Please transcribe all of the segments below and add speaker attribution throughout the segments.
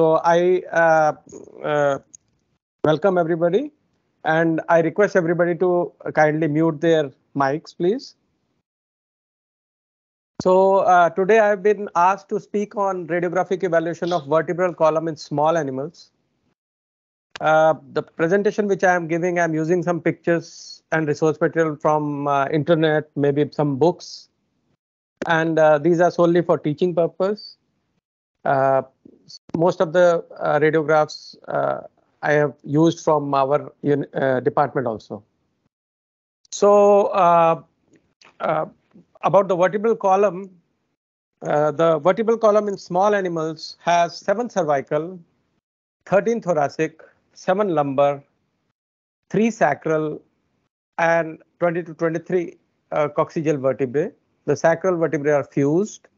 Speaker 1: So I uh, uh, welcome everybody and I request everybody to kindly mute their mics, please. So uh, today I've been asked to speak on radiographic evaluation of vertebral column in small animals. Uh, the presentation which I am giving, I'm using some pictures and resource material from uh, internet, maybe some books, and uh, these are solely for teaching purpose. Uh, most of the uh, radiographs I have used from our department also. So about the vertebral column, uh, the vertebral column in small animals has seven cervical, 13 thoracic, seven lumbar, three sacral, and 20 to 23 uh, coccygeal vertebrae. The sacral vertebrae are fused.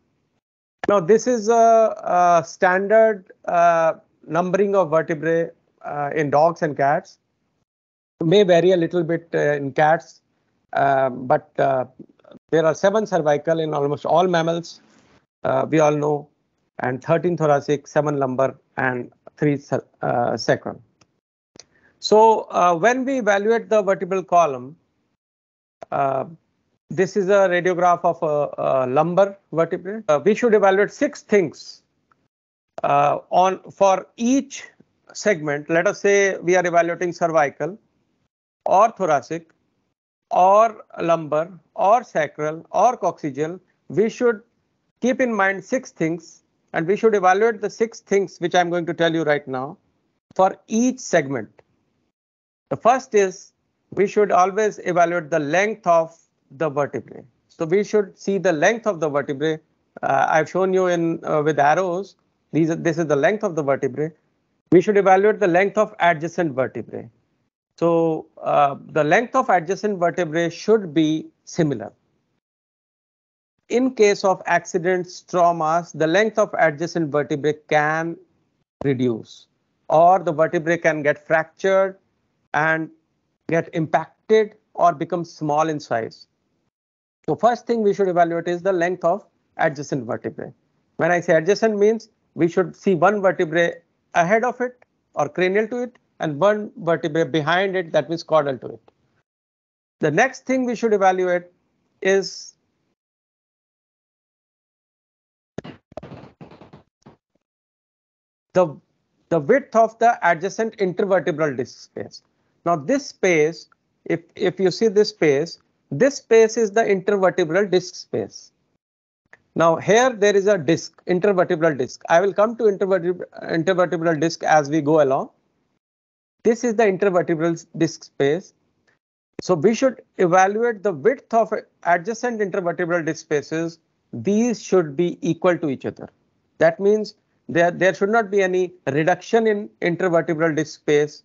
Speaker 1: Now, this is a, a standard uh, numbering of vertebrae uh, in dogs and cats. It may vary a little bit uh, in cats, um, but uh, there are seven cervical in almost all mammals, uh, we all know, and 13 thoracic, seven lumbar, and three uh, sacral. So when we evaluate the vertebral column, this is a radiograph of a, a lumbar vertebrae. Uh, we should evaluate six things uh, on for each segment. Let us say we are evaluating cervical or thoracic or lumbar or sacral or coccygeal, we should keep in mind six things and we should evaluate the six things which I'm going to tell you right now for each segment. The first is we should always evaluate the length of the vertebrae. So we should see the length of the vertebrae. Uh, I've shown you in uh, with arrows. These are, this is the length of the vertebrae. We should evaluate the length of adjacent vertebrae. So uh, the length of adjacent vertebrae should be similar. In case of accidents, traumas, the length of adjacent vertebrae can reduce or the vertebrae can get fractured and get impacted or become small in size. So first thing we should evaluate is the length of adjacent vertebrae. When I say adjacent means we should see one vertebrae ahead of it or cranial to it and one vertebrae behind it that means caudal to it. The next thing we should evaluate is the, the width of the adjacent intervertebral disc space. Now this space, if, if you see this space, this space is the intervertebral disc space. Now here there is a disc, intervertebral disc. I will come to intervertebral, intervertebral disc as we go along. This is the intervertebral disc space. So we should evaluate the width of adjacent intervertebral disc spaces. These should be equal to each other. That means there, there should not be any reduction in intervertebral disc space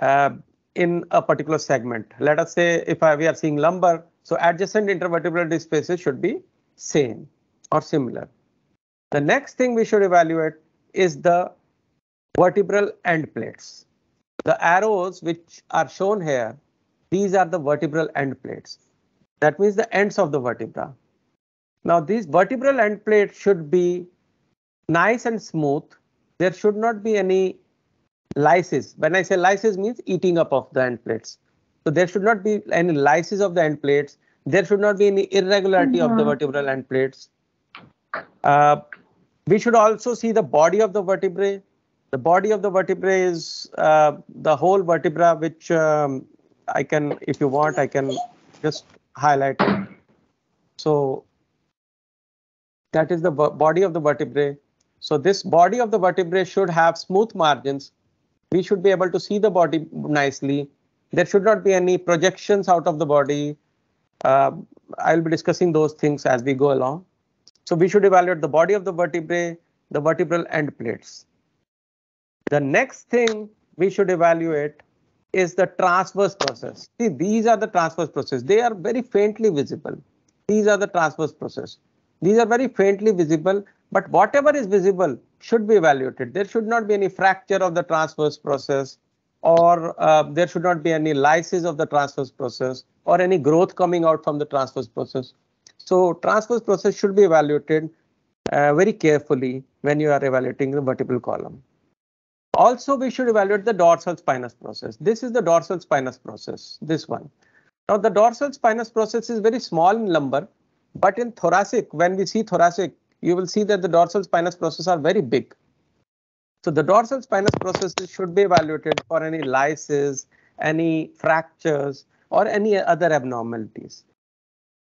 Speaker 1: uh, in a particular segment. Let us say if I, we are seeing lumbar, so adjacent intervertebral disc spaces should be same or similar. The next thing we should evaluate is the vertebral end plates. The arrows which are shown here, these are the vertebral end plates. That means the ends of the vertebra. Now these vertebral end plates should be nice and smooth. There should not be any lysis. When I say lysis means eating up of the end plates. So there should not be any lysis of the end plates. There should not be any irregularity of the mm-hmm. vertebral end plates. Uh, we should also see the body of the vertebrae. The body of the vertebrae is uh, the whole vertebra, which um, I can, if you want, I can just highlight it. So that is the body of the vertebrae. So this body of the vertebrae should have smooth margins. We should be able to see the body nicely. There should not be any projections out of the body. Uh, I'll be discussing those things as we go along. So we should evaluate the body of the vertebrae, the vertebral end plates. The next thing we should evaluate is the transverse process. See, these are the transverse process. They are very faintly visible. These are the transverse process. These are very faintly visible, but whatever is visible should be evaluated. There should not be any fracture of the transverse process or uh, there should not be any lysis of the transverse process or any growth coming out from the transverse process. So transverse process should be evaluated. uh, very carefully when you are evaluating the vertebral column. Also, we should evaluate the dorsal spinous process. This is the dorsal spinous process, this one. Now, the dorsal spinous process is very small in lumbar, but in thoracic, when we see thoracic, you will see that the dorsal spinous process are very big. So the dorsal spinous processes should be evaluated for any lysis, any fractures, or any other abnormalities.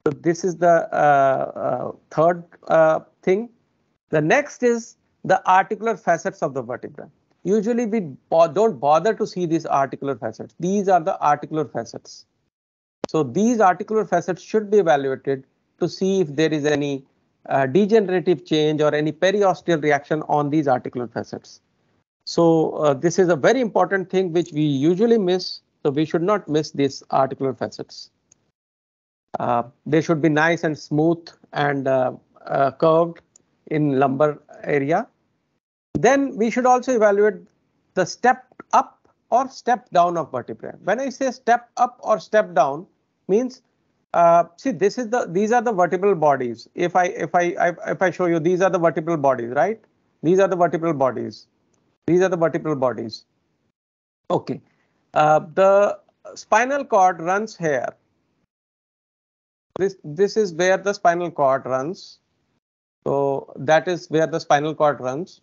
Speaker 1: So this is the uh, uh, third uh, thing. The next is the articular facets of the vertebra. Usually we bo don't bother to see these articular facets. These are the articular facets. So these articular facets should be evaluated to see if there is any uh, degenerative change or any periosteal reaction on these articular facets. So uh, this is a very important thing which we usually miss. So we should not miss these articular facets. Uh, they should be nice and smooth and uh, uh, curved in lumbar area. Then we should also evaluate the step up or step down of vertebrae. When I say step up or step down means uh, see this is the these are the vertebral bodies. If I if I, if I show you these are the vertebral bodies, right? These are the vertebral bodies. These are the vertebral bodies. Okay. Uh, the spinal cord runs here. This this is where the spinal cord runs. So that is where the spinal cord runs.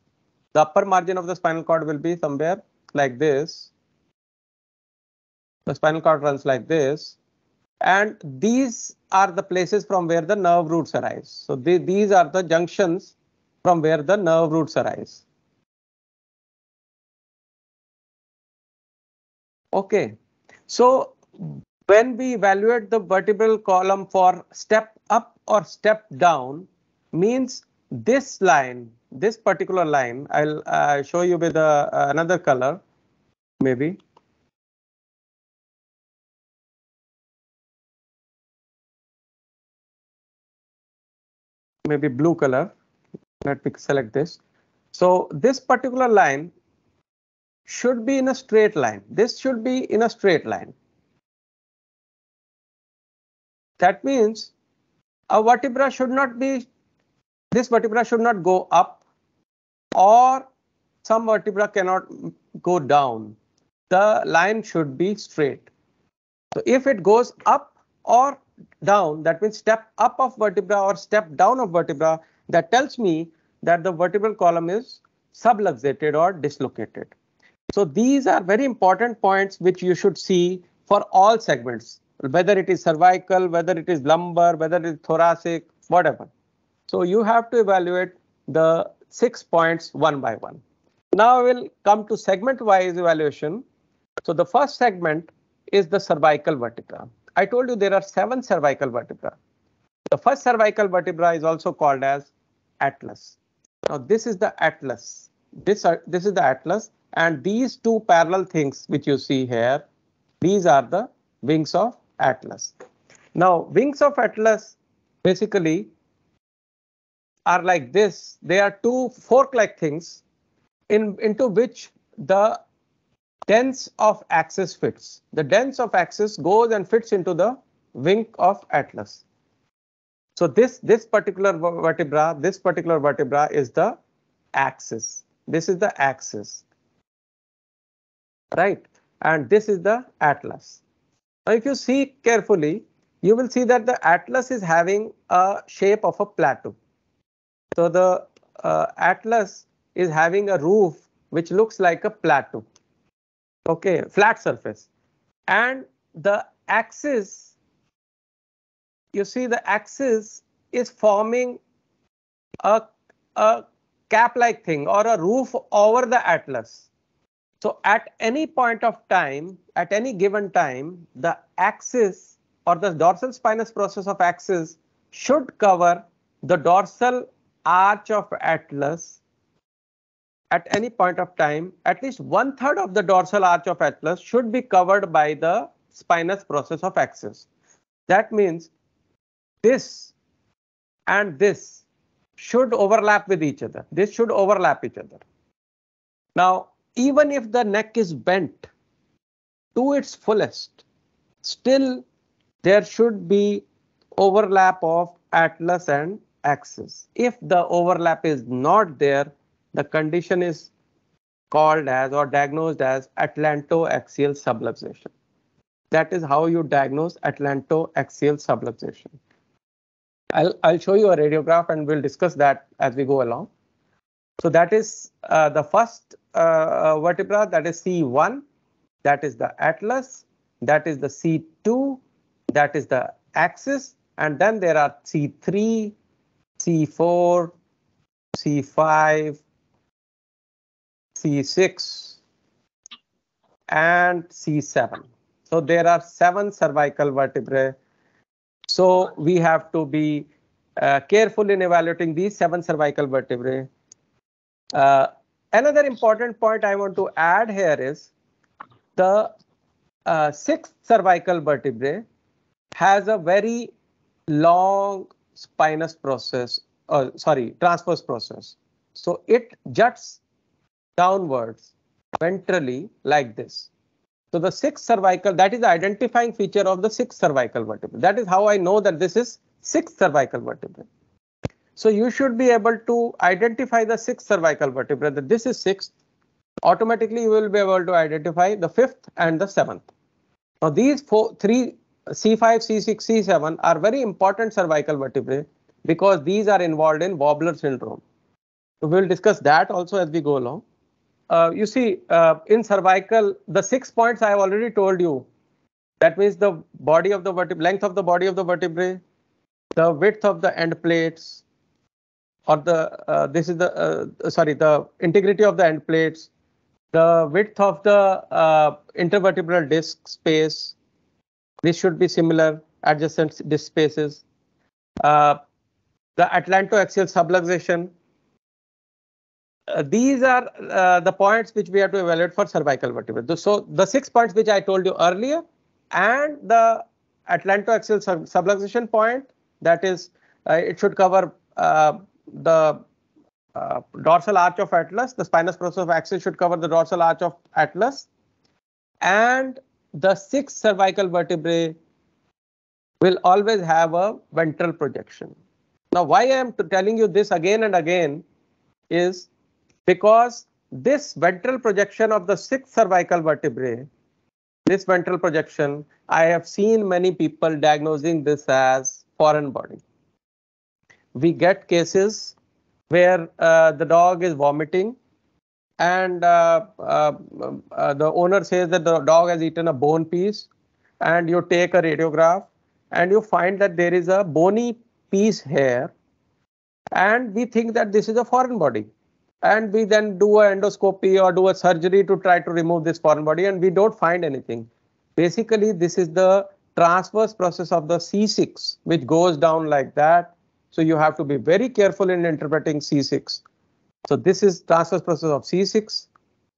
Speaker 1: The upper margin of the spinal cord will be somewhere like this. The spinal cord runs like this. And these are the places from where the nerve roots arise. So they, these are the junctions from where the nerve roots arise. Okay, so when we evaluate the vertebral column for step up or step down means this line this particular line, I'll uh, show you with uh, another color, maybe. Maybe blue color. Let me select this. So this particular line should be in a straight line. This should be in a straight line. That means a vertebra should not be, this vertebra should not go up or some vertebra cannot go down. The line should be straight. So if it goes up or down, that means step up of vertebra or step down of vertebra, that tells me that the vertebral column is subluxated or dislocated. So these are very important points which you should see for all segments, whether it is cervical, whether it is lumbar, whether it is thoracic, whatever. So you have to evaluate the six points one by one. Now we'll come to segment wise evaluation. So the first segment is the cervical vertebra. I told you there are seven cervical vertebra. The first cervical vertebra is also called as atlas. Now this is the atlas. This, are, this is the atlas and these two parallel things which you see here, these are the wings of atlas. Now wings of atlas basically are like this. They are two fork-like things in, into which the dens of axis fits. The dens of axis goes and fits into the wing of atlas. So this, this particular vertebra, this particular vertebra is the axis. This is the axis. Right. And this is the atlas. Now, if you see carefully, you will see that the atlas is having a shape of a plateau. So the uh, Atlas is having a roof which looks like a plateau. Okay, flat surface. And the axis, you see the axis is forming a, a cap-like thing or a roof over the Atlas. So at any point of time, at any given time, the axis or the dorsal spinous process of axis should cover the dorsal arch of atlas at any point of time, at least one third of the dorsal arch of atlas should be covered by the spinous process of axis. That means this and this should overlap with each other. This should overlap each other. Now, even if the neck is bent to its fullest, still there should be overlap of atlas and axis. If the overlap is not there, the condition is called as or diagnosed as atlantoaxial subluxation. That is how you diagnose atlantoaxial subluxation. I'll, I'll show you a radiograph and we'll discuss that as we go along. So that is uh, the first uh, uh vertebra, that is C1, that is the atlas, that is the C2, that is the axis, and then there are C3, C4, C5, C6, and C7. So there are seven cervical vertebrae. So we have to be uh, careful in evaluating these seven cervical vertebrae. Uh, another important point I want to add here is the uh, sixth cervical vertebrae has a very long spinous process, uh, sorry, transverse process. So it juts downwards ventrally like this. So the sixth cervical, that is the identifying feature of the sixth cervical vertebra. That is how I know that this is sixth cervical vertebra. So you should be able to identify the sixth cervical vertebra that this is sixth. Automatically you will be able to identify the fifth and the seventh. Now these four, three C5, C6, C7 are very important cervical vertebrae because these are involved in wobbler syndrome. So we'll discuss that also as we go along. Uh, you see, uh, in cervical, the six points I have already told you. That means the body of the vertebrae, length of the body of the vertebrae, the width of the end plates, or the uh, this is the uh, sorry the integrity of the end plates, the width of the uh, intervertebral disc space. This should be similar adjacent disc spaces. Uh, the atlantoaxial subluxation uh, these are uh, the points which we have to evaluate for cervical vertebra. So the six points which I told you earlier and the atlantoaxial sub subluxation point that is uh, it should cover uh, the uh, dorsal arch of atlas the spinous process of axis should cover the dorsal arch of atlas and the six cervical vertebrae will always have a ventral projection. Now why I am telling you this again and again is because this ventral projection of the sixth cervical vertebrae, this ventral projection, I have seen many people diagnosing this as foreign body. We get cases where uh, the dog is vomiting and uh, uh, uh, the owner says that the dog has eaten a bone piece and you take a radiograph and you find that there is a bony piece here and we think that this is a foreign body and we then do an endoscopy or do a surgery to try to remove this foreign body and we don't find anything. Basically, this is the transverse process of the C6, which goes down like that. So you have to be very careful in interpreting C6. So this is transverse process of C6.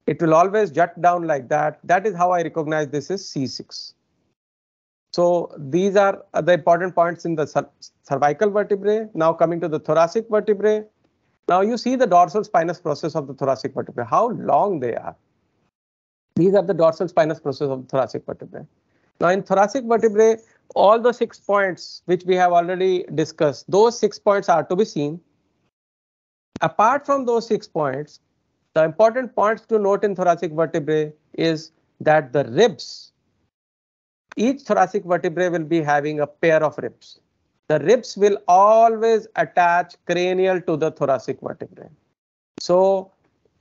Speaker 1: It will always jut down like that. That is how I recognize this is C6. So these are the important points in the cervical vertebrae. Now coming to the thoracic vertebrae. Now you see the dorsal spinous process of the thoracic vertebrae, how long they are. These are the dorsal spinous process of thoracic vertebrae. Now in thoracic vertebrae, all the six points which we have already discussed, those six points are to be seen. Apart from those six points, the important points to note in thoracic vertebrae is that the ribs, each thoracic vertebrae will be having a pair of ribs the ribs will always attach cranial to the thoracic vertebrae. So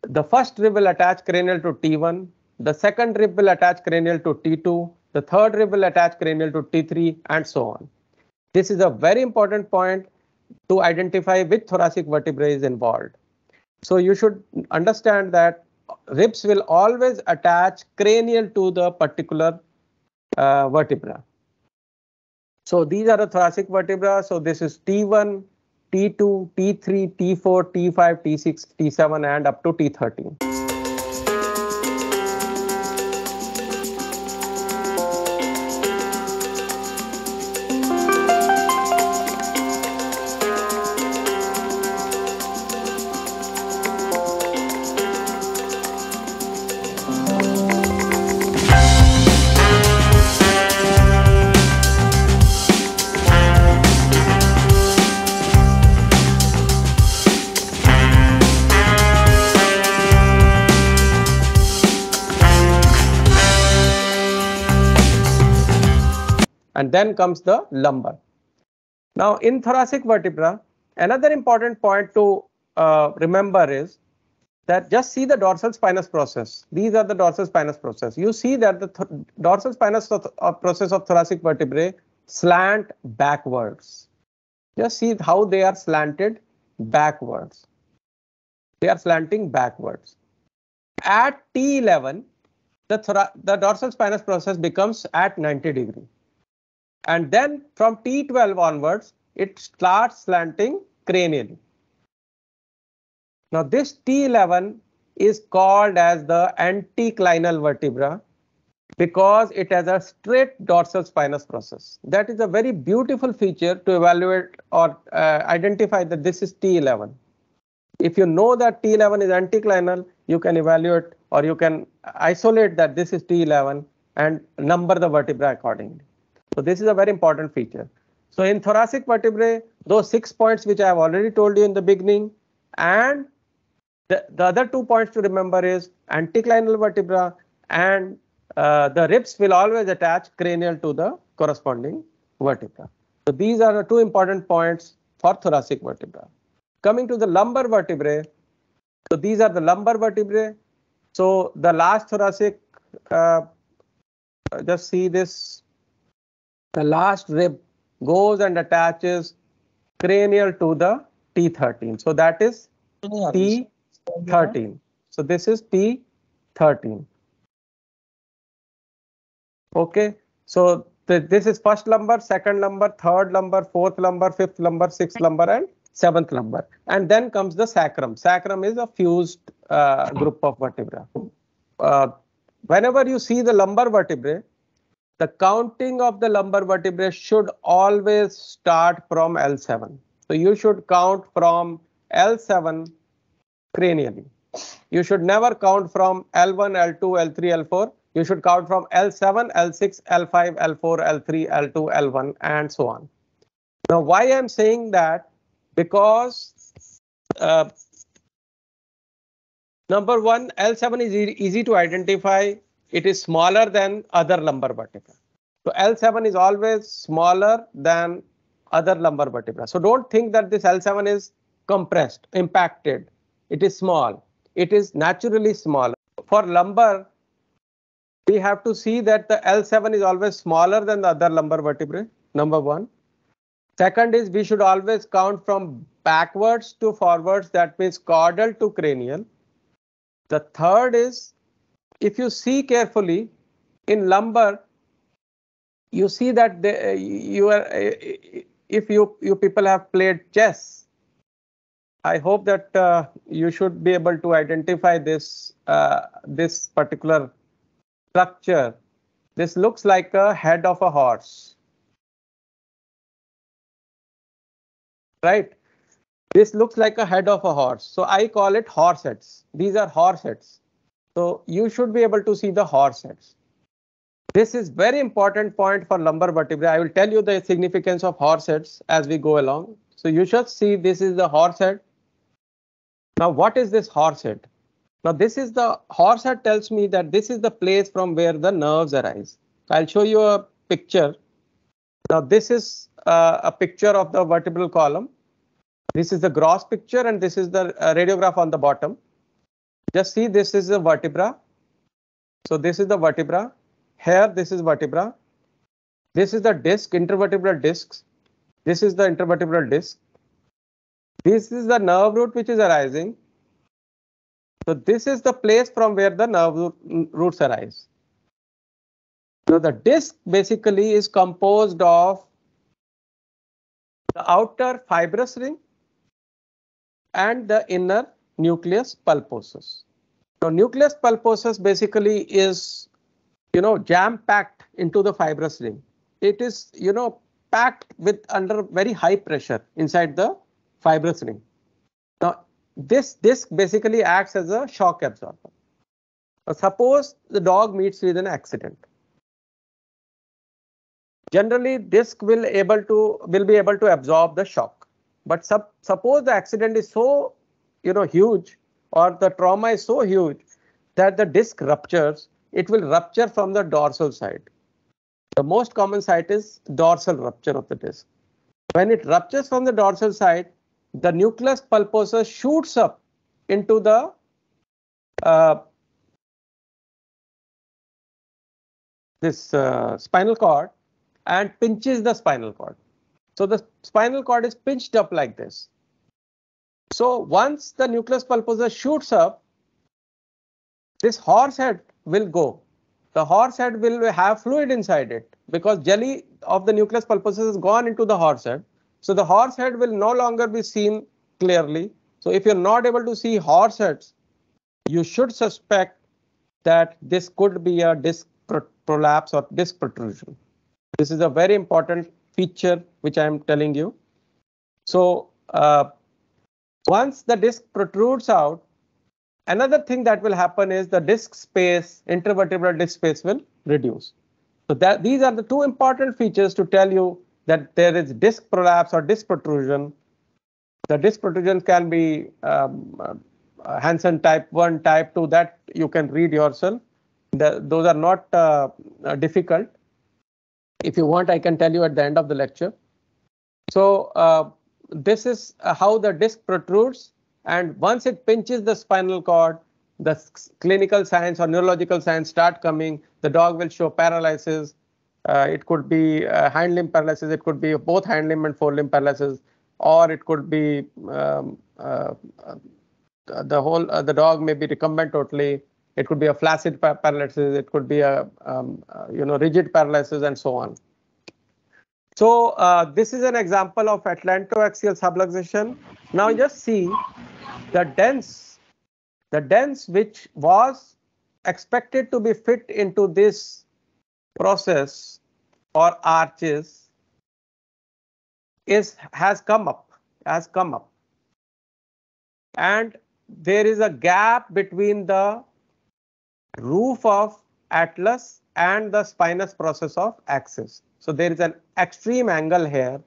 Speaker 1: the first rib will attach cranial to T1, the second rib will attach cranial to T2, the third rib will attach cranial to T3 and so on. This is a very important point to identify which thoracic vertebrae is involved. So you should understand that ribs will always attach cranial to the particular uh, vertebra. So these are the thoracic vertebra. So this is T1, T2, T3, T4, T5, T6, T7 and up to T13. Then comes the lumbar. Now in thoracic vertebra, another important point to uh, remember is that just see the dorsal spinous process. These are the dorsal spinous process. You see that the th dorsal spinous uh, process of thoracic vertebrae slant backwards. Just see how they are slanted backwards. They are slanting backwards. At T11, the, the dorsal spinous process becomes at 90 degree. And then from T12 onwards, it starts slanting cranially. Now this T11 is called as the anticlinal vertebra because it has a straight dorsal spinous process. That is a very beautiful feature to evaluate or uh, identify that this is T11. If you know that T11 is anticlinal, you can evaluate or you can isolate that this is T11 and number the vertebra accordingly. So this is a very important feature. So in thoracic vertebrae, those six points which I have already told you in the beginning and the, the other two points to remember is anticlinal vertebra and uh, the ribs will always attach cranial to the corresponding vertebra. So these are the two important points for thoracic vertebra. Coming to the lumbar vertebrae, so these are the lumbar vertebrae. So the last thoracic, uh, just see this, the last rib goes and attaches cranial to the T13. So that is T13. So this is T13. Okay, so th this is first lumbar, second lumbar, third lumbar, fourth lumbar, fifth lumbar, sixth lumbar, and seventh lumbar. And then comes the sacrum. Sacrum is a fused uh, group of vertebra. Uh, whenever you see the lumbar vertebrae, the counting of the lumbar vertebrae should always start from L7. So you should count from L7 cranially. You should never count from L1, L2, L3, L4 you should count from L7, L6, L5, L4, L3, L2, L1, and so on. Now, why I'm saying that? Because uh, number one, L7 is e easy to identify. It is smaller than other lumbar vertebra. So L7 is always smaller than other lumbar vertebra. So don't think that this L7 is compressed, impacted. It is small. It is naturally small. For lumbar, we have to see that the L7 is always smaller than the other lumbar vertebrae, number one. Second is we should always count from backwards to forwards, that means caudal to cranial. The third is, if you see carefully, in lumbar, you see that the, you are, if you, you people have played chess, I hope that uh, you should be able to identify this, uh, this particular structure. This looks like a head of a horse. Right? This looks like a head of a horse. So I call it horse heads. These are horse heads. So you should be able to see the horse heads. This is very important point for lumbar vertebrae. I will tell you the significance of horse heads as we go along. So you should see this is the horse head. Now what is this horse head? Now this is the horse head tells me that this is the place from where the nerves arise. I'll show you a picture. Now this is uh, a picture of the vertebral column. This is the gross picture and this is the uh, radiograph on the bottom. Just see this is the vertebra. So this is the vertebra. Here this is vertebra. This is the disc, intervertebral discs. This is the intervertebral disc. This is the nerve root which is arising. So this is the place from where the nerve roots arise. So the disc basically is composed of the outer fibrous ring and the inner nucleus pulposus. So nucleus pulposus basically is, you know, jam packed into the fibrous ring. It is, you know, packed with under very high pressure inside the fibrous ring. Now this disc basically acts as a shock absorber. Now, suppose the dog meets with an accident. Generally, disc will able to will be able to absorb the shock. But sup suppose the accident is so you know huge or the trauma is so huge that the disc ruptures, it will rupture from the dorsal side. The most common site is dorsal rupture of the disc. When it ruptures from the dorsal side, the nucleus pulposus shoots up into the uh, this uh, spinal cord and pinches the spinal cord. So the spinal cord is pinched up like this. So once the nucleus pulposus shoots up, this horse head will go. The horse head will have fluid inside it because jelly of the nucleus pulposus has gone into the horse head. So the horse head will no longer be seen clearly. So if you're not able to see horse heads, you should suspect that this could be a disc prolapse or disc protrusion. This is a very important feature which I am telling you. So uh, once the disc protrudes out, another thing that will happen is the disc space, intervertebral disc space will reduce. So that these are the two important features to tell you that there is disc prolapse or disc protrusion. The disc protrusion can be um, uh, Hansen type 1, type 2 that you can read yourself. The, those are not uh, uh, difficult. If you want, I can tell you at the end of the lecture. So uh, this is uh, how the disc protrudes and once it pinches the spinal cord, the clinical signs or neurological signs start coming. The dog will show paralysis. Uh, it could be uh, hind limb paralysis. It could be both hind limb and fore limb paralysis, or it could be um, uh, the whole uh, the dog may be recumbent totally. It could be a flaccid paralysis. It could be a um, uh, you know rigid paralysis and so on. So uh, this is an example of atlantoaxial subluxation. Now just see the dens, the dens which was expected to be fit into this process or arches is has come up, has come up. And there is a gap between the roof of atlas and the spinous process of axis. So there is an extreme angle here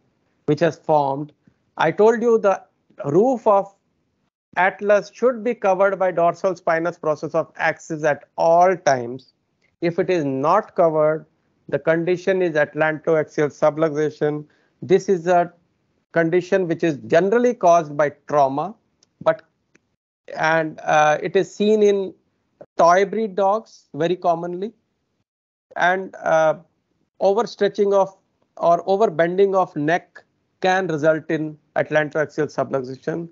Speaker 1: which has formed. I told you the roof of atlas should be covered by dorsal spinous process of axis at all times. If it is not covered, the condition is atlantoaxial subluxation. This is a condition which is generally caused by trauma, but and uh, it is seen in toy breed dogs very commonly. And uh, overstretching of or overbending of neck can result in atlantoaxial subluxation.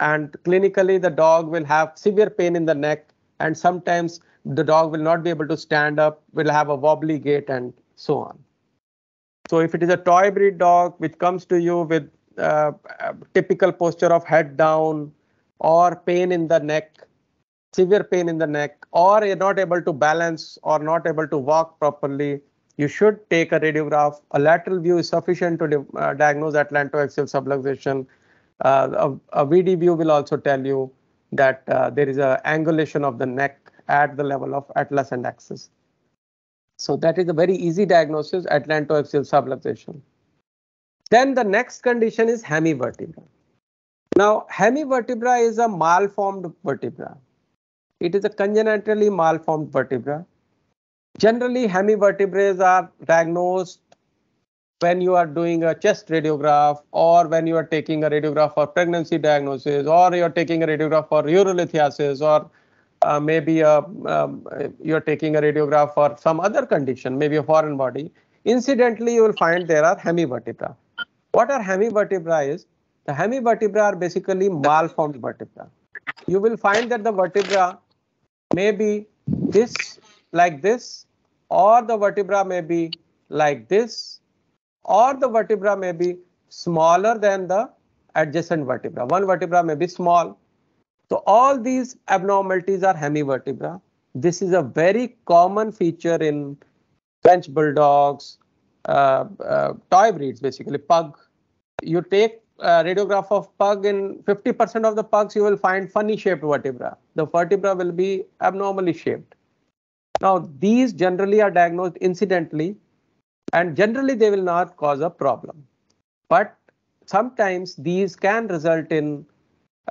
Speaker 1: And clinically, the dog will have severe pain in the neck, and sometimes the dog will not be able to stand up, will have a wobbly gait, and so on. So if it is a toy breed dog which comes to you with uh, typical posture of head down or pain in the neck, severe pain in the neck, or you're not able to balance or not able to walk properly, you should take a radiograph. A lateral view is sufficient to uh, diagnose atlantoaxial subluxation. Uh, a, a, VD view will also tell you that uh, there is an angulation of the neck at the level of atlas and axis. So that is a very easy diagnosis, atlantoaxial subluxation. Then the next condition is hemivertebra. Now, hemivertebra is a malformed vertebra. It is a congenitally malformed vertebra. Generally, hemivertebrae are diagnosed when you are doing a chest radiograph or when you are taking a radiograph for pregnancy diagnosis or you're taking a radiograph for urolithiasis or uh, maybe a, um, you're taking a radiograph for some other condition, maybe a foreign body. Incidentally, you will find there are hemivertebra. What are hemivertebra is? The hemivertebra are basically malformed vertebra. You will find that the vertebra may be this like this, or the vertebra may be like this, or the vertebra may be smaller than the adjacent vertebra. One vertebra may be small. So all these abnormalities are hemivertebra. This is a very common feature in French bulldogs, uh, uh, toy breeds, basically pug. You take a radiograph of pug in 50% of the pugs, you will find funny shaped vertebra. The vertebra will be abnormally shaped. Now, these generally are diagnosed incidentally and generally they will not cause a problem. But sometimes these can result in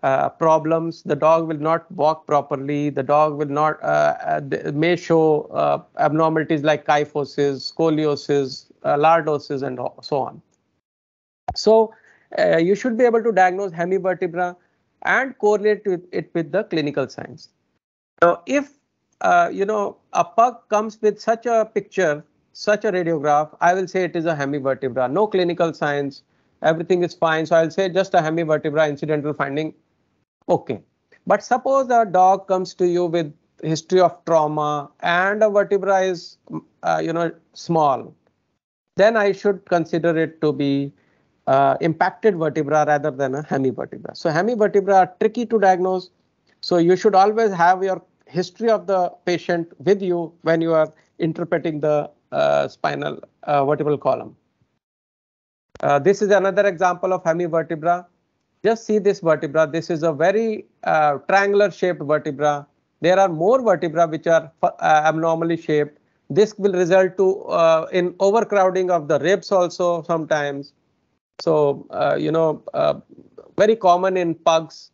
Speaker 1: uh, problems. The dog will not walk properly. The dog will not uh, uh may show uh, abnormalities like kyphosis, scoliosis, uh, lordosis, and so on. So you should be able to diagnose hemivertebra and correlate with it with the clinical signs. Now, if you know a pug comes with such a picture, such a radiograph, I will say it is a hemivertebra. No clinical signs everything is fine. So I'll say just a hemivertebra incidental finding. Okay. But suppose a dog comes to you with history of trauma and a vertebra is, uh, you know, small, then I should consider it to be uh, impacted vertebra rather than a hemivertebra. So hemivertebra are tricky to diagnose. So you should always have your history of the patient with you when you are interpreting the uh, spinal uh, vertebral column. Uh, this is another example of hemivertebra. Just see this vertebra. This is a very uh, triangular shaped vertebra. There are more vertebra which are uh, abnormally shaped. This will result to uh, in overcrowding of the ribs also sometimes. So, you know, very common in pugs,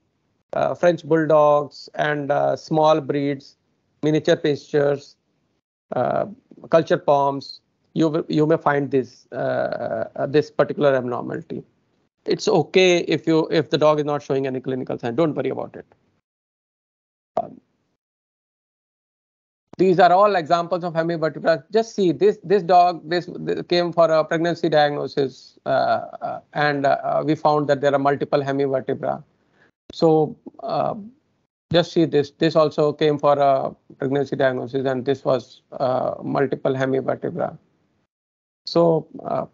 Speaker 1: French bulldogs and small breeds, miniature pinschers, culture palms. you you may find this uh, this particular abnormality. It's okay if you if the dog is not showing any clinical sign. Don't worry about it. Um, these are all examples of hemivertebra. Just see this this dog this, this came for a pregnancy diagnosis uh, uh, and uh, we found that there are multiple hemivertebra. So uh, just see this this also came for a pregnancy diagnosis and this was uh, multiple hemivertebra. So uh,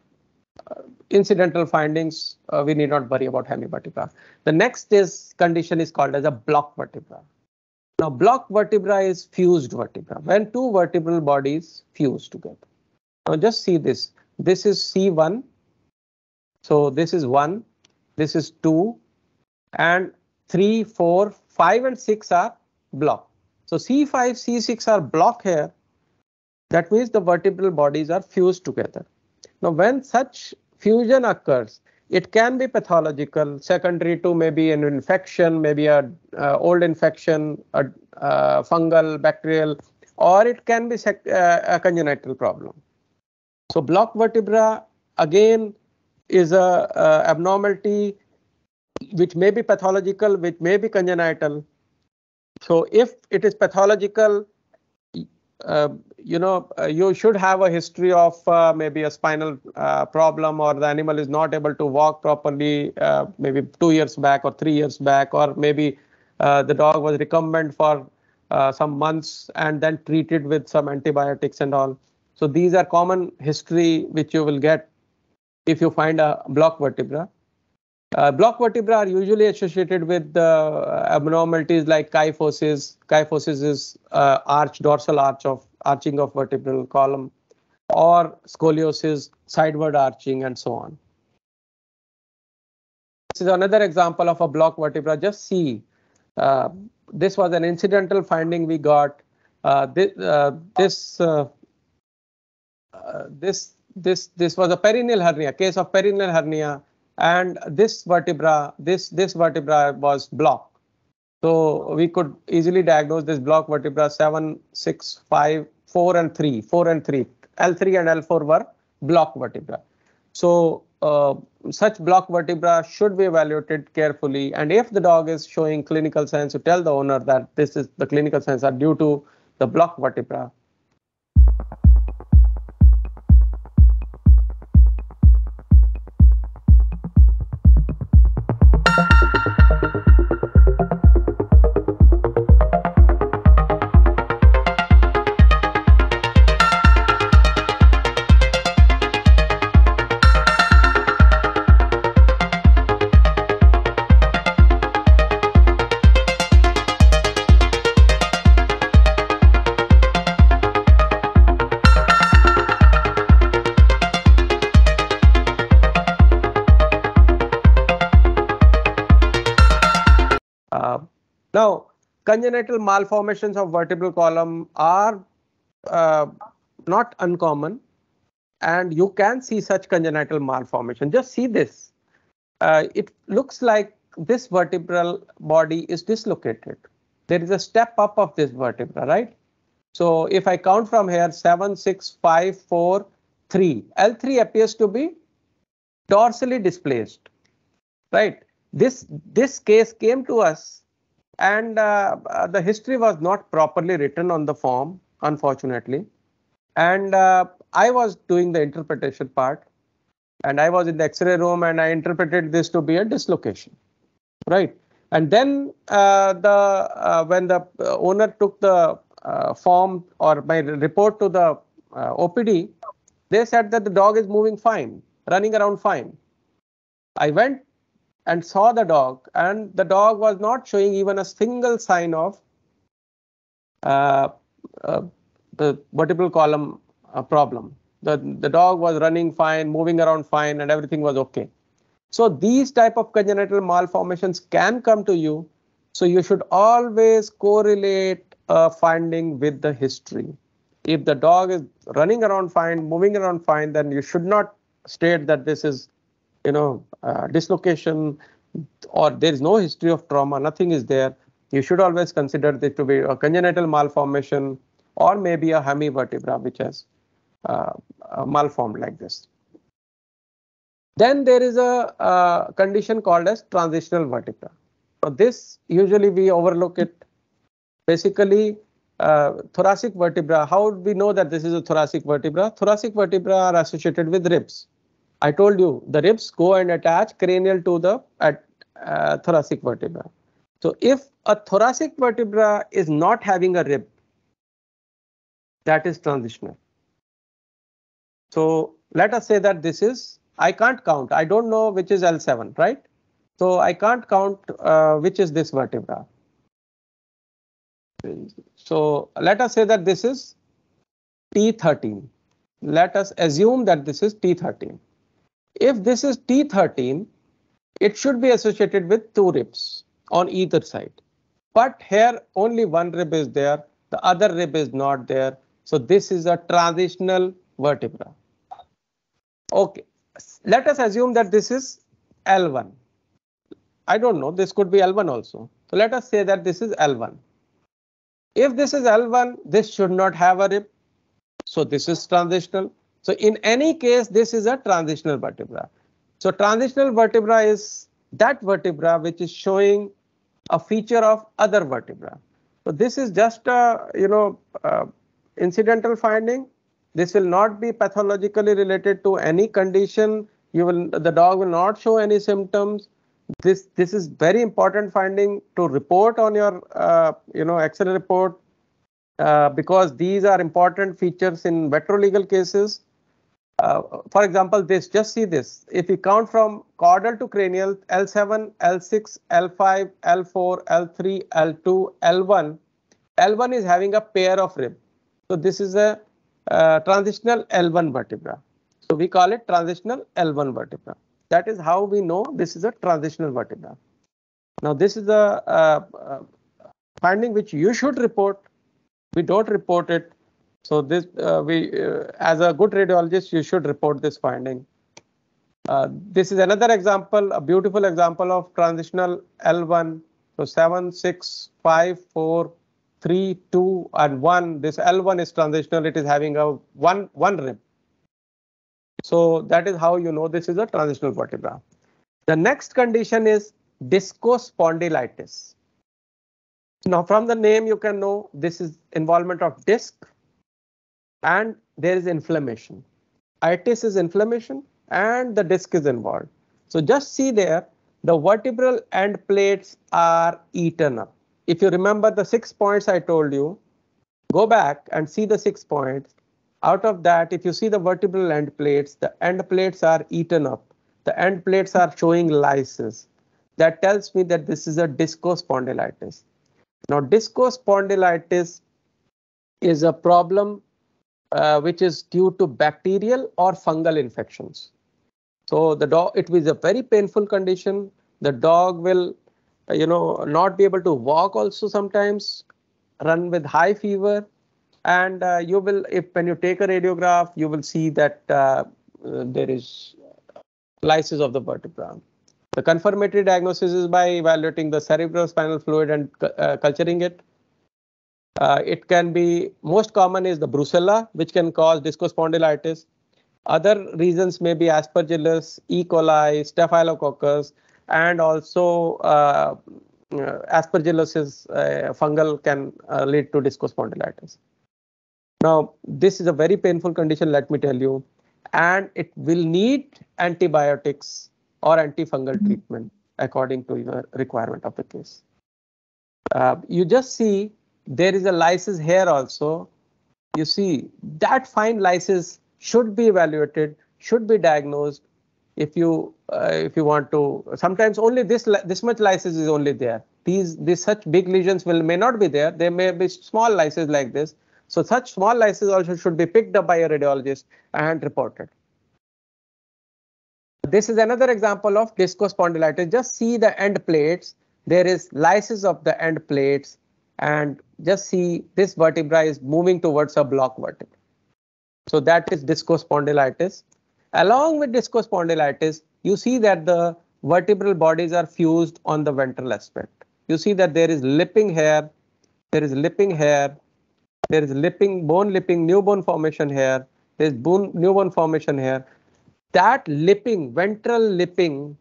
Speaker 1: incidental findings, uh, we need not worry about hemivertebra. The next is condition is called as a block vertebra. Now block vertebra is fused vertebra when two vertebral bodies fuse together. Now just see this. This is C1. So this is 1, this is 2, and 3, 4, 5 and 6 are block. So C5, C6 are block here that means the vertebral bodies are fused together. Now, when such fusion occurs, it can be pathological, secondary to maybe an infection, maybe a uh, old infection, a uh, fungal, bacterial, or it can be uh, a congenital problem. So block vertebra again is a abnormality which may be pathological, which may be congenital. So if it is pathological, uh, you know, uh, you should have a history of uh, maybe a spinal uh, problem or the animal is not able to walk properly, uh, maybe two years back or three years back, or maybe uh, the dog was recumbent for some months and then treated with some antibiotics and all. So these are common history which you will get if you find a block vertebra. Uh, block vertebra are usually associated with uh, abnormalities like kyphosis. Kyphosis is uh, arch, dorsal arch of arching of vertebral column, or scoliosis, sideward arching, and so on. This is another example of a block vertebra. Just see, uh, this was an incidental finding we got. Uh, this uh, this this this this was a perineal hernia, case of perineal hernia and this vertebra, this, this vertebra was blocked. So we could easily diagnose this block vertebra 7, 6, 5, 4 and 3, 4 and 3. L3 and L4 were block vertebra. So uh, such block vertebra should be evaluated carefully. And if the dog is showing clinical signs, to tell the owner that this is the clinical signs are due to the block vertebra. Congenital malformations of vertebral column are uh, not uncommon and you can see such congenital malformation. Just see this. Uh, it looks like this vertebral body is dislocated. There is a step up of this vertebra, right? So if I count from here, 7, 6, 5, 4, 3. L3 appears to be dorsally displaced, right? This, this case came to us and uh, uh, the history was not properly written on the form, unfortunately. And uh, I was doing the interpretation part and I was in the X-ray room and I interpreted this to be a dislocation, right? And then uh, the uh, when the uh, owner took the form or my report to the OPD, they said that the dog is moving fine, running around fine. I went and saw the dog, and the dog was not showing even a single sign of uh, uh, the vertebral column uh, problem. The, the dog was running fine, moving around fine, and everything was okay. So these type of congenital malformations can come to you. So you should always correlate a finding with the history. If the dog is running around fine, moving around fine, then you should not state that this is, you know, uh, dislocation or there is no history of trauma, nothing is there. You should always consider this to be a congenital malformation or maybe a hemivertebra which has uh, malformed like this. Then there is a, a condition called as transitional vertebra. So this usually we overlook it. Basically, uh, thoracic vertebra. How do we know that this is a thoracic vertebra? Thoracic vertebra are associated with ribs. I told you the ribs go and attach cranial to the at, uh, thoracic vertebra. So if a thoracic vertebra is not having a rib, that is transitional. So let us say that this is, I can't count. I don't know which is L7, right? So I can't count uh, which is this vertebra. So let us say that this is T13. Let us assume that this is T13. If this is T13, it should be associated with two ribs on either side. But here only one rib is there, the other rib is not there. So this is a transitional vertebra. Okay, let us assume that this is L1. I don't know, this could be L1 also. So let us say that this is L1. If this is L1, this should not have a rib. So this is transitional. So in any case, this is a transitional vertebra. So transitional vertebra is that vertebra which is showing a feature of other vertebra. So this is just a you know uh, incidental finding. This will not be pathologically related to any condition. You will the dog will not show any symptoms. This this is very important finding to report on your uh, you know X-ray report uh, because these are important features in legal cases uh, for example, this just see this. If we count from caudal to cranial, L7, L6, L5, L4, L3, L2, L1, L1 is having a pair of rib. So this is a uh, transitional L1 vertebra. So we call it transitional L1 vertebra. That is how we know this is a transitional vertebra. Now this is a uh, uh finding which you should report. We don't report it so this uh, we, uh, as a good radiologist, you should report this finding. Uh, this is another example, a beautiful example of transitional L1. So 7, 6, 5, 4, 3, 2, and 1. This L1 is transitional. It is having a one one rib. So that is how you know this is a transitional vertebra. The next condition is discospondylitis. Now from the name you can know this is involvement of disc and there is inflammation. Itis is inflammation and the disc is involved. So just see there, the vertebral end plates are eaten up. If you remember the six points I told you, go back and see the six points. Out of that, if you see the vertebral end plates, the end plates are eaten up. The end plates are showing lysis. That tells me that this is a discospondylitis. Now, discospondylitis is a problem uh, which is due to bacterial or fungal infections. So the dog, it is a very painful condition. The dog will, uh, you know, not be able to walk also sometimes, run with high fever. And uh, you will, if when you take a radiograph, you will see that uh, there is lysis of the vertebra. The confirmatory diagnosis is by evaluating the cerebrospinal fluid and uh, culturing it. Uh, it can be most common is the brucella, which can cause discospondylitis. Other reasons may be aspergillus, E. coli, staphylococcus, and also uh, uh aspergillus is uh, fungal can uh, lead to discospondylitis. Now, this is a very painful condition, let me tell you, and it will need antibiotics or antifungal treatment according to the requirement of the case. Uh, you just see there is a lysis here also. You see that fine lysis should be evaluated, should be diagnosed. If you uh, if you want to, sometimes only this this much lysis is only there. These these such big lesions will may not be there. There may be small lysis like this. So such small lysis also should be picked up by a radiologist and reported. This is another example of discospondylitis. Just see the end plates. There is lysis of the end plates and just see this vertebra is moving towards a block vertebra. So that is discospondylitis. Along with discospondylitis, you see that the vertebral bodies are fused on the ventral aspect. You see that there is lipping here, there is lipping here, there is lipping, bone lipping, new bone formation here, there is bone, new bone formation here. That lipping, ventral lipping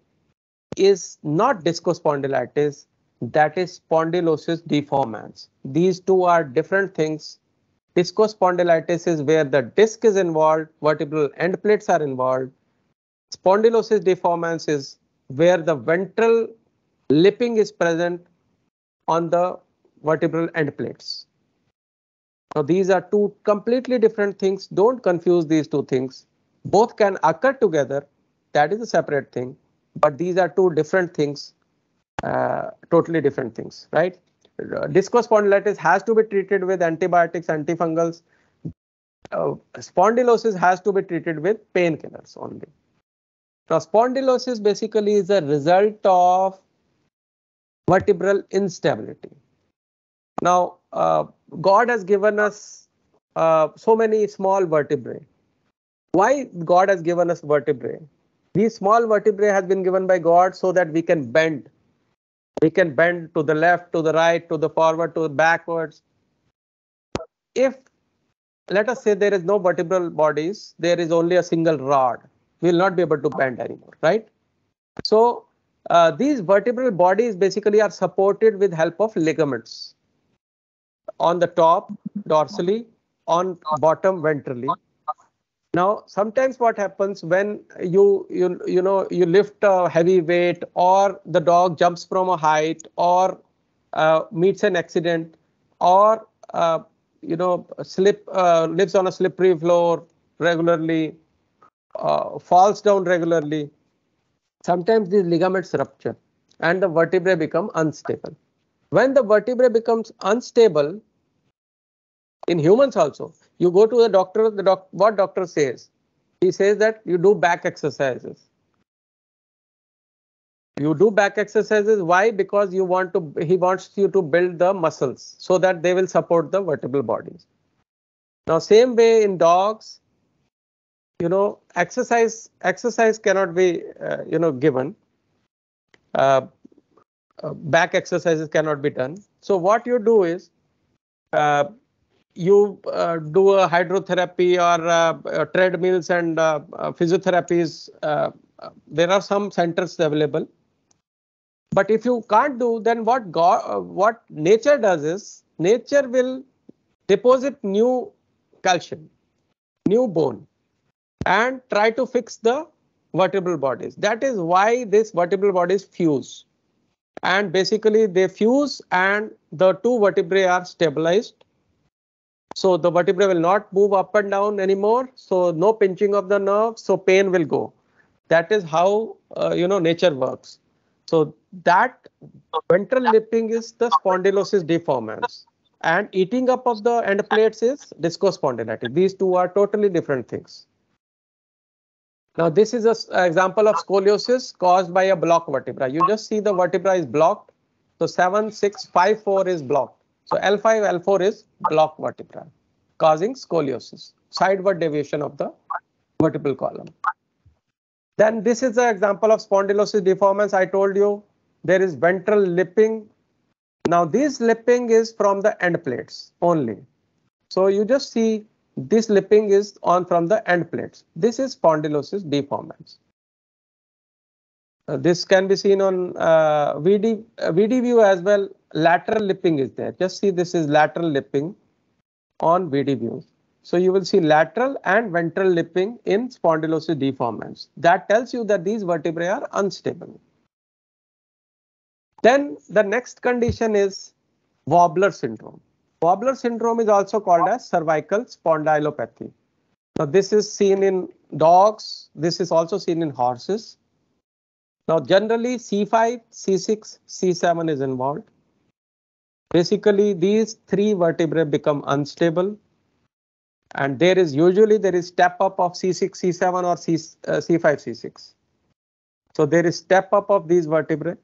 Speaker 1: is not discospondylitis, that is spondylosis deformans. These two are different things. Discospondylitis is where the disc is involved, vertebral end plates are involved. Spondylosis deformans is where the ventral lipping is present on the vertebral end plates. Now these are two completely different things. Don't confuse these two things. Both can occur together. That is a separate thing. But these are two different things uh, totally different things, right? Uh, discospondylitis has to be treated with antibiotics, antifungals. Uh, spondylosis has to be treated with painkillers only. Now, spondylosis basically is a result of vertebral instability. Now, uh, God has given us uh, so many small vertebrae. Why God has given us vertebrae? These small vertebrae has been given by God so that we can bend we can bend to the left, to the right, to the forward, to the backwards. If let us say there is no vertebral bodies, there is only a single rod. We will not be able to bend anymore, right? So uh, these vertebral bodies basically are supported with help of ligaments on the top dorsally, on bottom ventrally, now, sometimes what happens when you you you know you lift a heavy weight or the dog jumps from a height or uh, meets an accident or uh, you know slip uh, lives on a slippery floor regularly, uh, falls down regularly. Sometimes these ligaments rupture and the vertebrae become unstable. When the vertebrae becomes unstable, in humans also, you go to the doctor, the doc, what doctor says? He says that you do back exercises. You do back exercises. Why? Because you want to, he wants you to build the muscles so that they will support the vertebral bodies. Now, same way in dogs, you know, exercise, exercise cannot be, uh, you know, given. Uh, uh, back exercises cannot be done. So what you do is, uh, you uh, do a hydrotherapy or uh, uh treadmills and uh, uh, physiotherapies, there are some centers available. But if you can't do, then what what nature does is nature will deposit new calcium, new bone, and try to fix the vertebral bodies. That is why these vertebral bodies fuse. And basically they fuse and the two vertebrae are stabilized so the vertebrae will not move up and down anymore. So no pinching of the nerve. So pain will go. That is how uh, you know nature works. So that ventral lipping is the spondylosis deformans, and eating up of the end plates is discospondylitis. These two are totally different things. Now this is an example of scoliosis caused by a block vertebra. You just see the vertebra is blocked. So 7, 6, 5, 4 is blocked. So L5, L4 is block vertebra causing scoliosis, sideward deviation of the vertebral column. Then this is the example of spondylosis deformans. I told you there is ventral lipping. Now this lipping is from the end plates only. So you just see this lipping is on from the end plates. This is spondylosis deformans. Uh, this can be seen on uh, VD, uh, VD view as well. Lateral lipping is there. Just see this is lateral lipping on VD view. So you will see lateral and ventral lipping in spondylosis deformans. That tells you that these vertebrae are unstable. Then the next condition is wobbler syndrome. Wobbler syndrome is also called as cervical spondylopathy. Now this is seen in dogs. This is also seen in horses. Now generally C5, C6, C7 is involved. Basically these three vertebrae become unstable and there is usually there is step up of C6, C7 or C, uh, C5, C6. So there is step up of these vertebrae.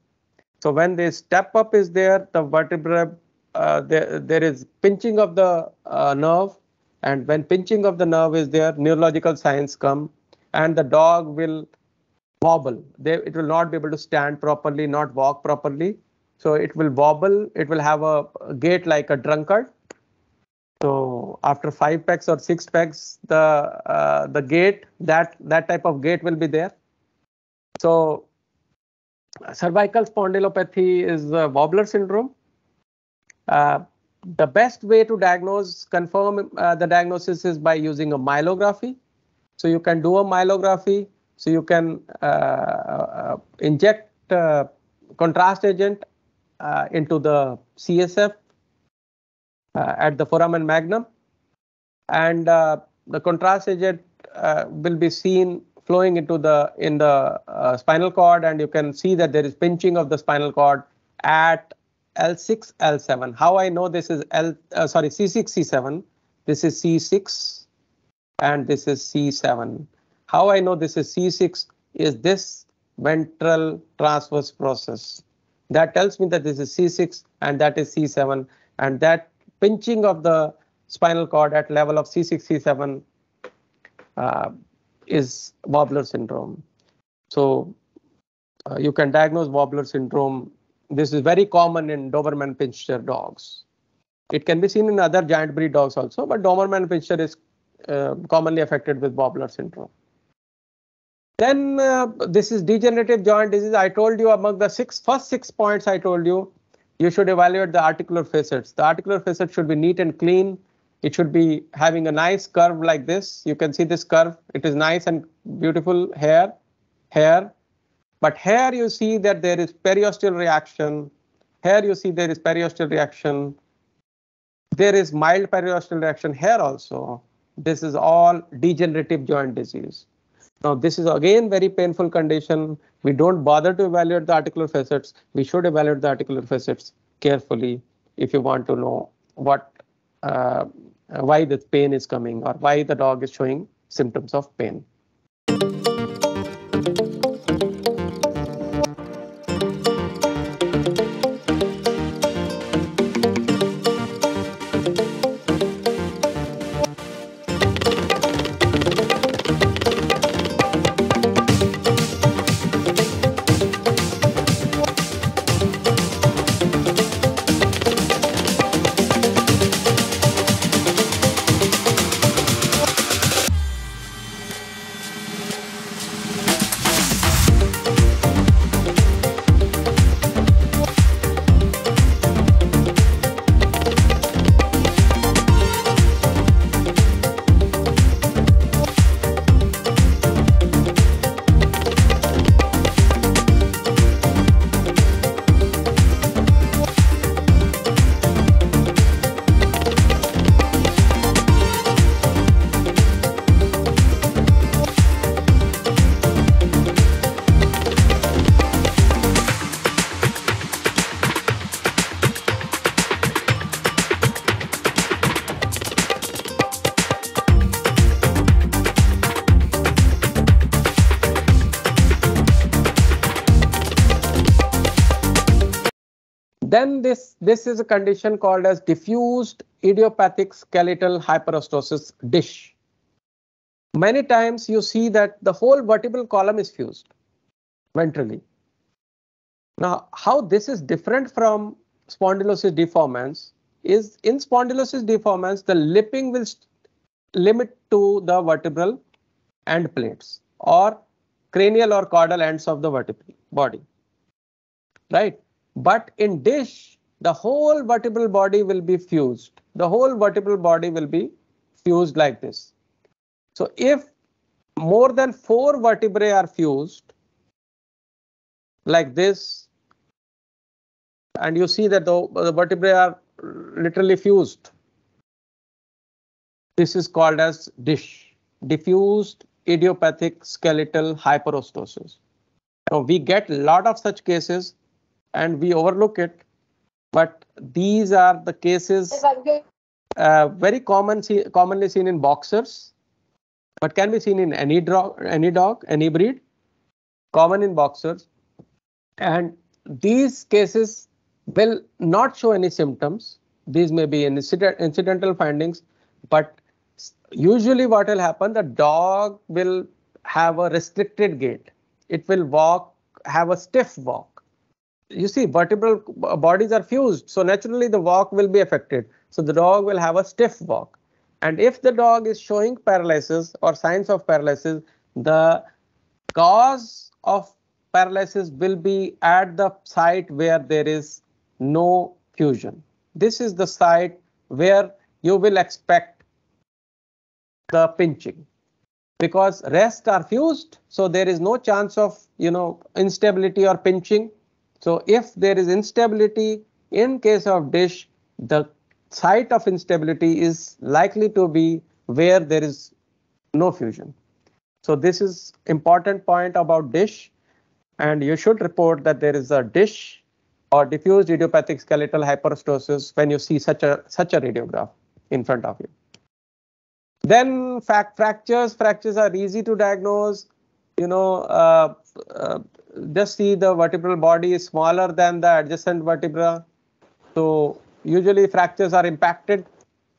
Speaker 1: So when the step up is there, the vertebra, uh, there, there is pinching of the uh, nerve. And when pinching of the nerve is there, neurological signs come and the dog will wobble. They, it will not be able to stand properly, not walk properly. So it will wobble. It will have a gait like a drunkard so after five pegs or six pegs, the uh, the gait that that type of gait will be there. So cervical spondylopathy is a wobbler syndrome. Uh, the best way to diagnose, confirm uh, the diagnosis is by using a myelography. So you can do a myelography. So you can uh, uh inject uh, contrast agent uh, into the CSF uh, at the foramen magnum. And uh, the contrast agent uh, will be seen flowing into the in the uh, spinal cord and you can see that there is pinching of the spinal cord at L6, L7. How I know this is L, sorry, C6, C7. This is C6 and this is C7. How I know this is C6 is this ventral transverse process. That tells me that this is C6 and that is C7 and that pinching of the spinal cord at level of C6, C7 uh, is wobbler syndrome. So uh, you can diagnose wobbler syndrome. This is very common in Doberman Pinscher dogs. It can be seen in other giant breed dogs also, but Doberman Pinscher is uh, commonly affected with wobbler syndrome. Then uh, this is degenerative joint disease. I told you among the six first six points I told you, you should evaluate the articular facets. The articular facet should be neat and clean. It should be having a nice curve like this. You can see this curve. It is nice and beautiful hair, hair. But here you see that there is periosteal reaction. Here you see there is periosteal reaction. There is mild periosteal reaction here also. This is all degenerative joint disease. Now this is again very painful condition. We don't bother to evaluate the articular facets. We should evaluate the articular facets carefully if you want to know what uh, why the pain is coming or why the dog is showing symptoms of pain. Then this, this is a condition called as diffused idiopathic skeletal hyperostosis DISH. many times you see that the whole vertebral column is fused ventrally. Now, how this is different from spondylosis deformans is in spondylosis deformans, the lipping will limit to the vertebral end plates or cranial or caudal ends of the vertebral body. Right. But in dish, the whole vertebral body will be fused. The whole vertebral body will be fused like this. So if more than four vertebrae are fused like this, and you see that the, the vertebrae are literally fused. This is called as DISH, diffused idiopathic skeletal hyperostosis. So we get a lot of such cases and we overlook it, but these are the cases uh, very common, see, commonly seen in boxers, but can be seen in any dog, any dog, any breed, common in boxers. And these cases will not show any symptoms. These may be incident, incidental findings, but usually what will happen, the dog will have a restricted gait. It will walk, have a stiff walk. You see, vertebral bodies are fused, so naturally the walk will be affected. So the dog will have a stiff walk. And if the dog is showing paralysis or signs of paralysis, the cause of paralysis will be at the site where there is no fusion. This is the site where you will expect the pinching because rest are fused. So there is no chance of, you know, instability or pinching. So if there is instability in case of dish, the site of instability is likely to be where there is no fusion. So this is important point about dish and you should report that there is a dish or diffused idiopathic skeletal hyperostosis when you see such a such a radiograph in front of you. Then fact fractures, fractures are easy to diagnose. You know, uh, just see the vertebral body is smaller than the adjacent vertebra. So usually fractures are impacted.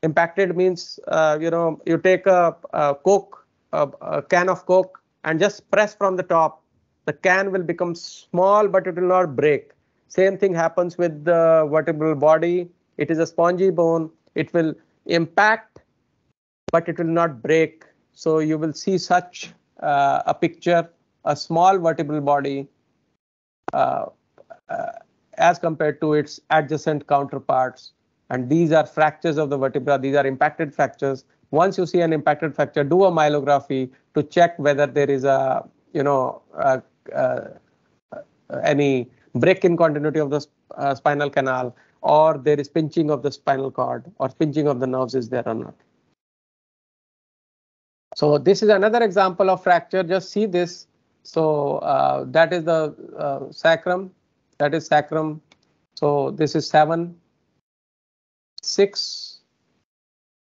Speaker 1: Impacted means, uh, you know, you take a, a Coke, a, a can of Coke and just press from the top. The can will become small, but it will not break same thing happens with the vertebral body. It is a spongy bone. It will impact, but it will not break. So you will see such uh, a picture, a small vertebral body uh, uh, as compared to its adjacent counterparts. And these are fractures of the vertebra. These are impacted fractures. Once you see an impacted fracture, do a myelography to check whether there is a, you know, any break in continuity of the uh, spinal canal or there is pinching of the spinal cord or pinching of the nerves is there or not. So this is another example of fracture. Just see this. So uh, that is the uh, sacrum. That is sacrum. So this is seven, six,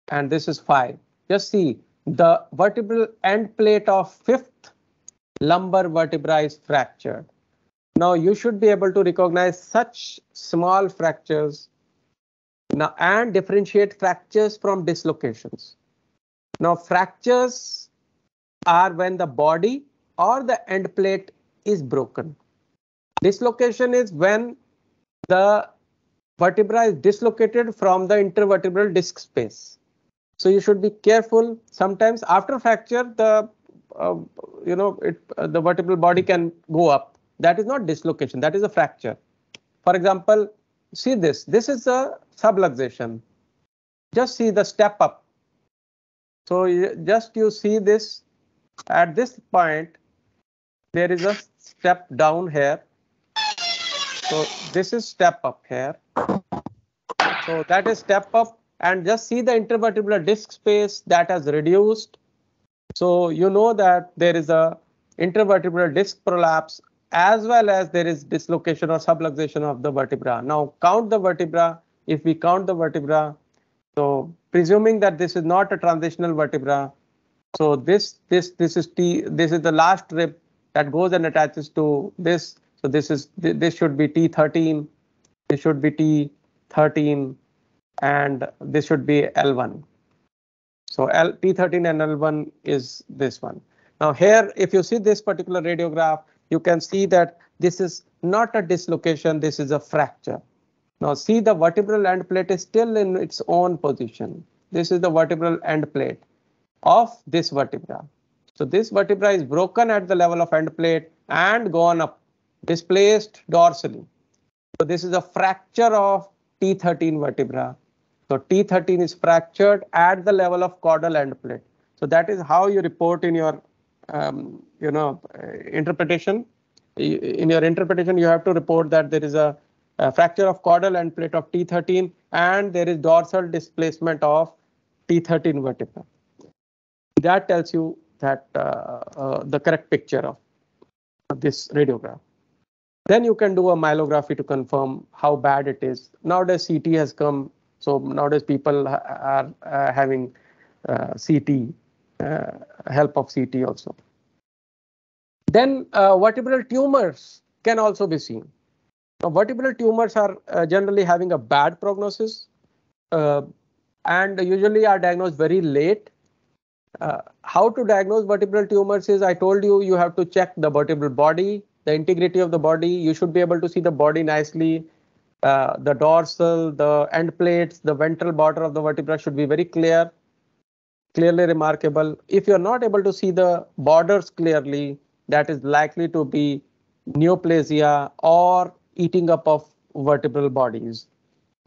Speaker 1: and this is five. Just see the vertebral end plate of fifth lumbar vertebra is fractured. Now you should be able to recognize such small fractures now and differentiate fractures from dislocations. Now fractures are when the body or the end plate is broken. Dislocation is when the vertebra is dislocated from the intervertebral disc space. So you should be careful. Sometimes after fracture, the uh, you know it, uh, the vertebral body can go up that is not dislocation, that is a fracture. For example, see this, this is a subluxation. Just see the step up. So just you see this at this point, there is a step down here. So this is step up here. So that is step up and just see the intervertebral disc space that has reduced. So you know that there is a intervertebral disc prolapse as well as there is dislocation or subluxation of the vertebra. Now count the vertebra. If we count the vertebra, so presuming that this is not a transitional vertebra, so this this this is T. This is the last rib that goes and attaches to this. So this is this should be T13. This should be T13, and this should be L1. So L, T13 and L1 is this one. Now here, if you see this particular radiograph, you can see that this is not a dislocation, this is a fracture. Now see the vertebral end plate is still in its own position. This is the vertebral end plate of this vertebra. So this vertebra is broken at the level of end plate and gone up, displaced dorsally. So this is a fracture of T13 vertebra. So T13 is fractured at the level of caudal end plate. So that is how you report in your, um, you know, uh, interpretation. In your interpretation, you have to report that there is a, a fracture of caudal end plate of T13 and there is dorsal displacement of T13 vertebra. That tells you that uh, uh, the correct picture of this radiograph. Then you can do a myelography to confirm how bad it is. Nowadays CT has come, so nowadays people are uh, having uh, CT, uh, help of CT also. Then uh, vertebral tumors can also be seen. Now, vertebral tumors are generally having a bad prognosis and usually are diagnosed very late uh, how to diagnose vertebral tumors is I told you you have to check the vertebral body, the integrity of the body. You should be able to see the body nicely. Uh, the dorsal, the end plates, the ventral border of the vertebra should be very clear, clearly remarkable. If you're not able to see the borders clearly, that is likely to be neoplasia or eating up of vertebral bodies.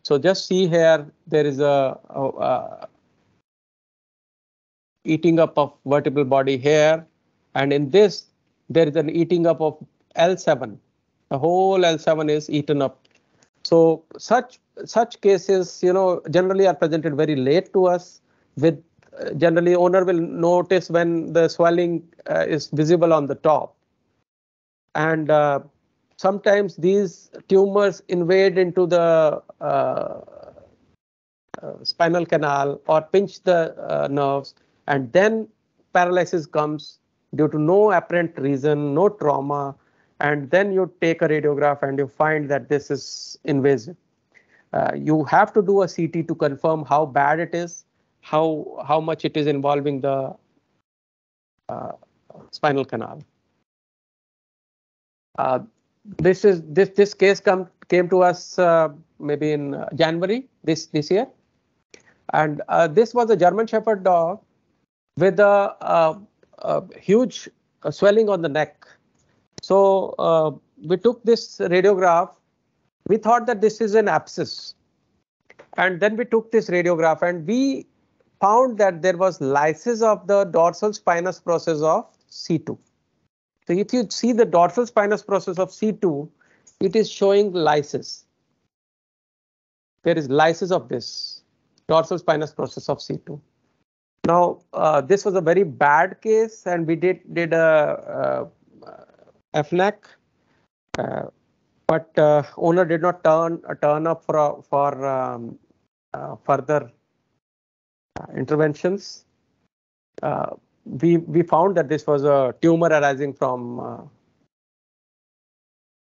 Speaker 1: So just see here, there is a, a, a eating up of vertebral body here. And in this, there is an eating up of L7. The whole L7 is eaten up. So such such cases, you know, generally are presented very late to us. With uh, generally, owner will notice when the swelling uh, is visible on the top, and uh, sometimes these tumors invade into the uh, uh, spinal canal or pinch the uh, nerves and then paralysis comes due to no apparent reason, no trauma, and then you take a radiograph and you find that this is invasive. Uh, you have to do a CT to confirm how bad it is, how how much it is involving the uh, spinal canal. Uh, this is this this case come came to us uh, maybe in January this this year, and uh, this was a German Shepherd dog with a, a, huge swelling on the neck. So uh, we took this radiograph. We thought that this is an abscess. And then we took this radiograph and we found that there was lysis of the dorsal spinous process of C2. So if you see the dorsal spinous process of C2, it is showing lysis. There is lysis of this dorsal spinous process of C2. Now, uh, this was a very bad case, and we did did a, a FNAC, uh, but uh, owner did not turn uh, turn up for for um, uh, further uh, interventions. we we found that this was a tumor arising from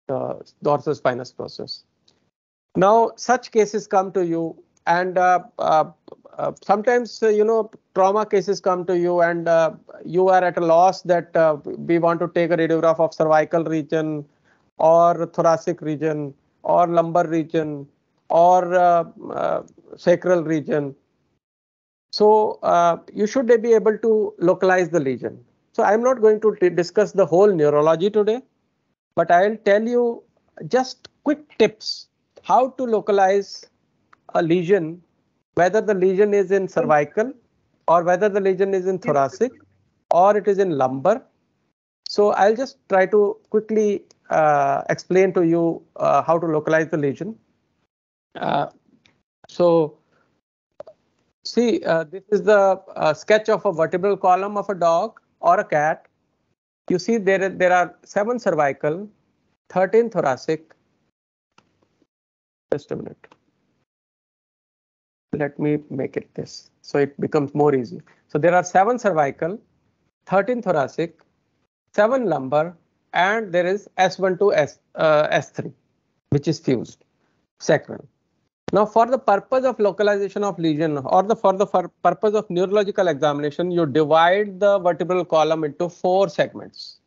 Speaker 1: the dorsal spinous process. Now, such cases come to you, and uh, sometimes uh, you know trauma cases come to you and uh, you are at a loss that uh, we want to take a radiograph of cervical region or thoracic region or lumbar region or uh, uh, sacral region. So you should be able to localize the lesion. So i'm not going to discuss the whole neurology today but i'll tell you just quick tips how to localize a lesion whether the lesion is in cervical or whether the lesion is in thoracic or it is in lumbar. So I'll just try to quickly uh, explain to you uh, how to localize the lesion. Uh, so see, uh, this is the uh, sketch of a vertebral column of a dog or a cat. You see there, there are seven cervical, 13 thoracic. Just a minute let me make it this so it becomes more easy so there are seven cervical 13 thoracic seven lumbar and there is s1 to s uh, s3 which is fused sacral Now, for the purpose of localization of lesion or the for the for purpose of neurological examination, you divide the vertebral column into four segments.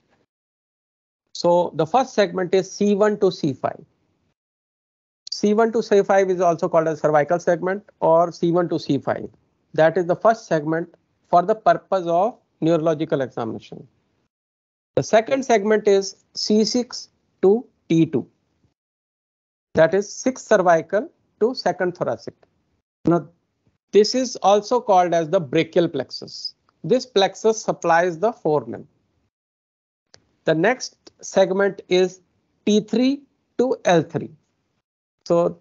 Speaker 1: So the first segment is C1 to C5. C1 to C5 is also called as cervical segment or C1 to C5. That is the first segment for the purpose of neurological examination. The second segment is C6 to T2. That is 6th cervical to second thoracic. Now, this is also called as the brachial plexus. This plexus supplies the forelimb. The next segment is T3 to L3. So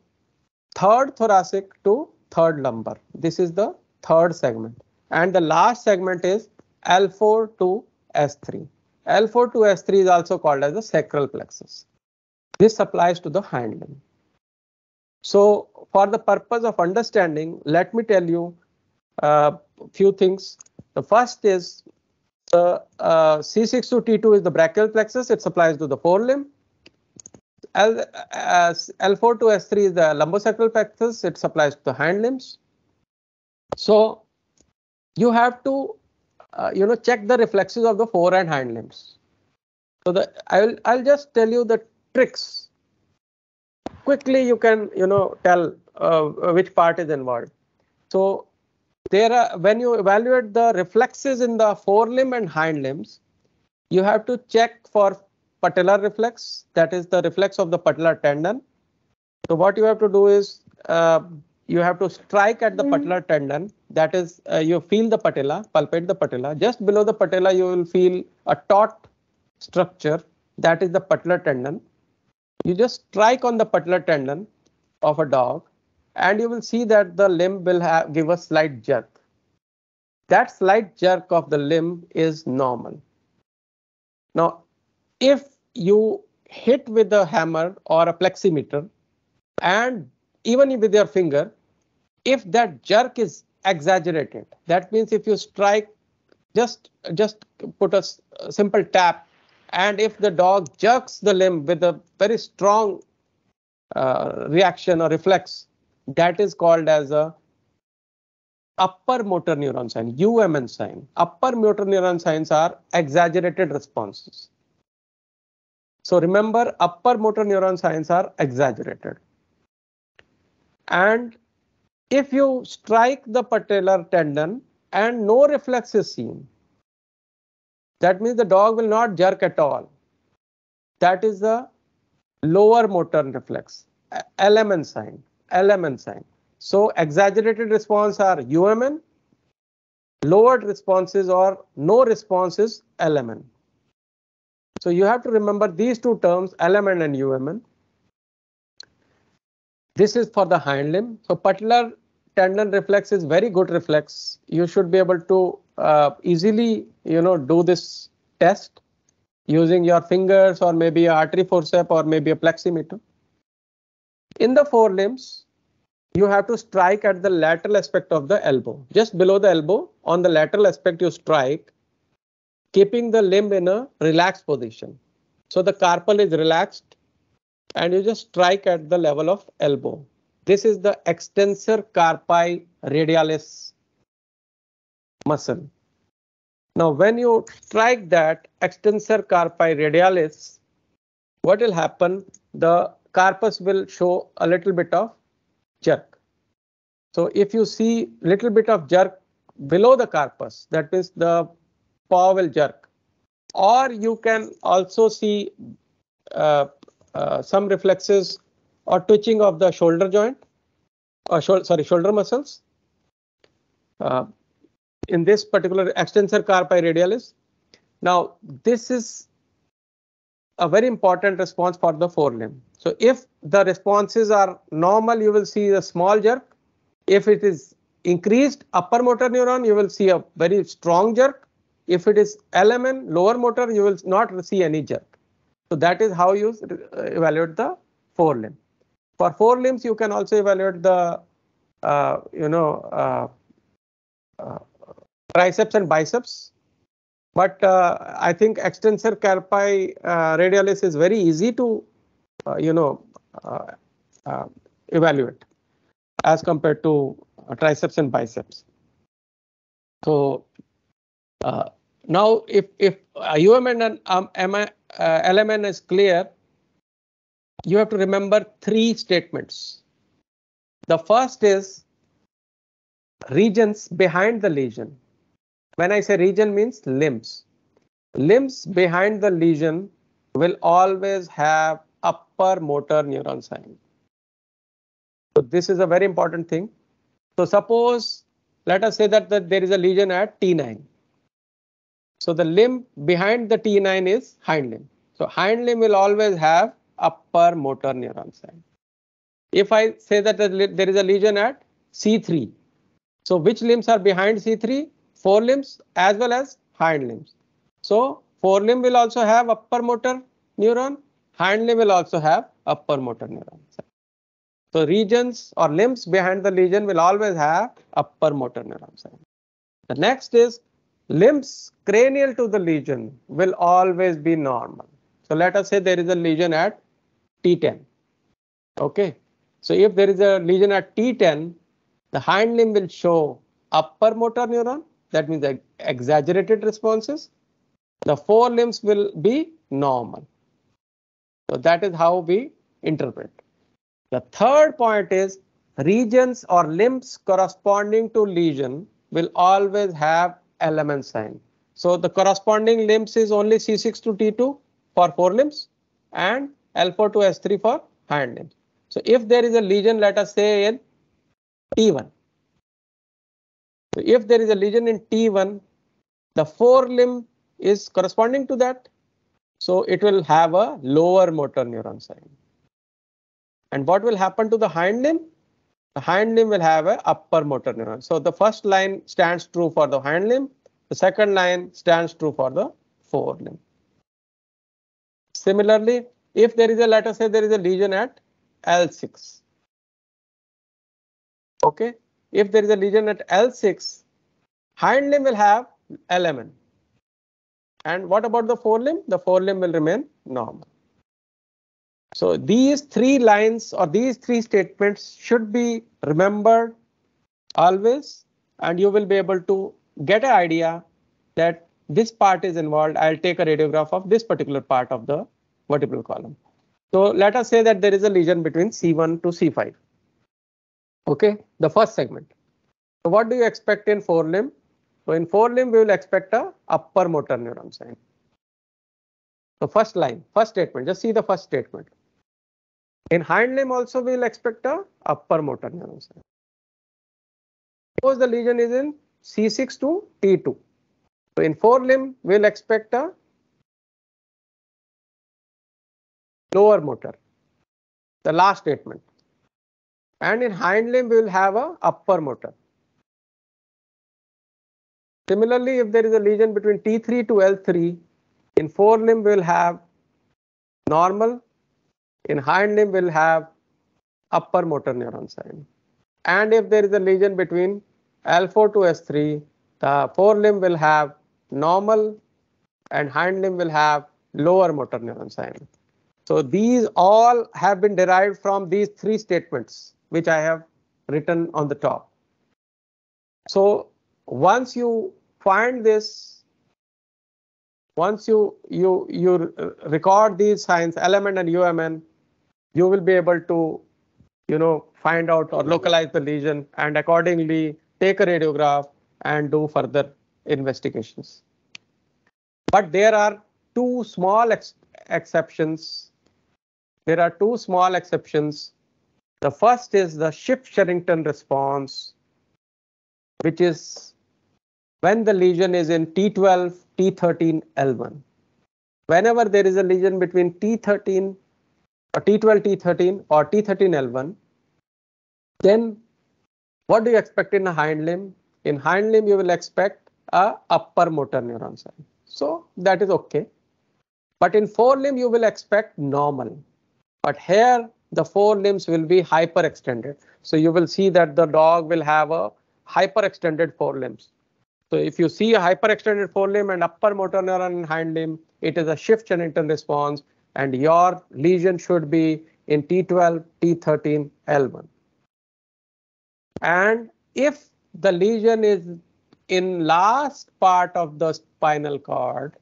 Speaker 1: third thoracic to third lumbar. This is the third segment. And the last segment is L4 to S3. L4 to S3 is also called as the sacral plexus. This applies to the hind limb. So for the purpose of understanding, let me tell you a uh, few things. The first is the uh, C6 to T2 is the brachial plexus. It supplies to the forelimb. L, uh, L4 to S3 is the lumbosacral plexus. It supplies to the hind limbs. So you have to, uh, you know, check the reflexes of the fore and hind limbs. So the I'll I'll just tell you the tricks. Quickly, you can you know tell uh, which part is involved. So there are when you evaluate the reflexes in the forelimb and hind limbs, you have to check for patellar reflex. That is the reflex of the patellar tendon. So what you have to do is uh, you have to strike at the mm. patellar tendon. That is, uh, you feel the patella, palpate the patella. Just below the patella, you will feel a taut structure. That is the patellar tendon. You just strike on the patellar tendon of a dog, and you will see that the limb will have give a slight jerk. That slight jerk of the limb is normal. Now, if you hit with a hammer or a pleximeter and even with your finger, if that jerk is exaggerated, that means if you strike, just just put a, simple tap, and if the dog jerks the limb with a very strong uh, reaction or reflex, that is called as a upper motor neuron sign, UMN sign. Upper motor neuron signs are exaggerated responses. So remember, upper motor neuron signs are exaggerated. And if you strike the patellar tendon and no reflex is seen, that means the dog will not jerk at all. That is the lower motor reflex, LMN sign, LMN sign. So exaggerated response are UMN, lowered responses or no responses LMN. So you have to remember these two terms, LMN and UMN. This is for the hind limb. So patellar tendon reflex is very good reflex. You should be able to uh, easily, you know, do this test using your fingers or maybe a artery forceps or maybe a pleximeter. In the forelimbs, you have to strike at the lateral aspect of the elbow. Just below the elbow, on the lateral aspect, you strike, keeping the limb in a relaxed position. So the carpal is relaxed and you just strike at the level of elbow. This is the extensor carpi radialis muscle. Now, when you strike that extensor carpi radialis, what will happen? The carpus will show a little bit of jerk. So if you see little bit of jerk below the carpus, that means the paw will jerk. Or you can also see uh, uh, some reflexes or twitching of the shoulder joint, or sh sorry, shoulder muscles. Uh, in this particular extensor carpi radialis. Now, this is a very important response for the forelimb. So if the responses are normal, you will see a small jerk. If it is increased upper motor neuron, you will see a very strong jerk. If it is LMN, lower motor, you will not see any jerk. So that is how you uh, evaluate the forelimb. For four limbs, you can also evaluate the, uh, you know, uh, uh, triceps and biceps. But uh, I think extensor carpi uh, radialis is very easy to, you know, evaluate. as compared to triceps and biceps. So uh, now if if UMN and um, uh, LMN is clear, you have to remember three statements. The first is regions behind the lesion. When I say region means limbs. Limbs behind the lesion will always have upper motor neuron sign. So this is a very important thing. So suppose, let us say that, that there is a lesion at T9. So the limb behind the T9 is hind limb. So hind limb will always have upper motor neuron sign. If I say that there is a lesion at C3, so which limbs are behind C3? Forelimbs as well as hind limbs. So forelimb will also have upper motor neuron, hind limb will also have upper motor neuron. So regions or limbs behind the lesion will always have upper motor neuron sign. The next is limbs cranial to the lesion will always be normal. So let us say there is a lesion at T10. Okay. So if there is a lesion at T10, the hind limb will show upper motor neuron. That means exaggerated responses. The forelimbs will be normal. So that is how we interpret. The third point is regions or limbs corresponding to lesion will always have LMN sign. So the corresponding limbs is only C6 to T2 for forelimbs and L4 to S3 for hind limbs. So if there is a lesion, let us say in T1. So if there is a lesion in T1, the forelimb is corresponding to that. So it will have a lower motor neuron sign. And what will happen to the hind limb? The hind limb will have a upper motor neuron. So the first line stands true for the hind limb. The second line stands true for the forelimb. Similarly, if there is a, let us say there is a lesion at L6. Okay, if there is a lesion at L6, hind limb will have LMN. And what about the forelimb? The forelimb will remain normal. So these three lines or these three statements should be remembered always and you will be able to get an idea that this part is involved. I'll take a radiograph of this particular part of the vertebral column. So let us say that there is a lesion between C1 to C5. OK, the first segment. So what do you expect in forelimb? So in forelimb, we will expect a upper motor neuron sign. The first line, first statement, just see the first statement. In hind limb also we will expect a upper motor neuron sign. Suppose the lesion is in C6 to T2. So in forelimb we will expect a lower motor. The last statement. And in hind limb we will have a upper motor. Similarly, if there is a lesion between T3 to L3, in forelimb we will have normal in hind limb will have upper motor neuron sign. And if there is a lesion between L4 to S3, the forelimb will have normal and hind limb will have lower motor neuron sign. So these all have been derived from these three statements, which I have written on the top. So once you find this once you you you record these signs LMN and UMN you will be able to you know find out or localize the lesion and accordingly take a radiograph and do further investigations. But there are two small ex exceptions. There are two small exceptions. The first is the Schiff-Sherrington response which is when the lesion is in T12, T13, L1. Whenever there is a lesion between T13 or T12, T13 or T13, L1, then what do you expect in a hind limb? In hind limb, you will expect a upper motor neuron sign. So that is okay. But in forelimb, you will expect normal. But here, the forelimbs will be hyperextended. So you will see that the dog will have a hyperextended forelimbs. So if you see a hyperextended forelimb and upper motor neuron in hind limb, it is a Schiff-Sherrington response and your lesion should be in T12, T13, L1. And if the lesion is in last part of the spinal cord,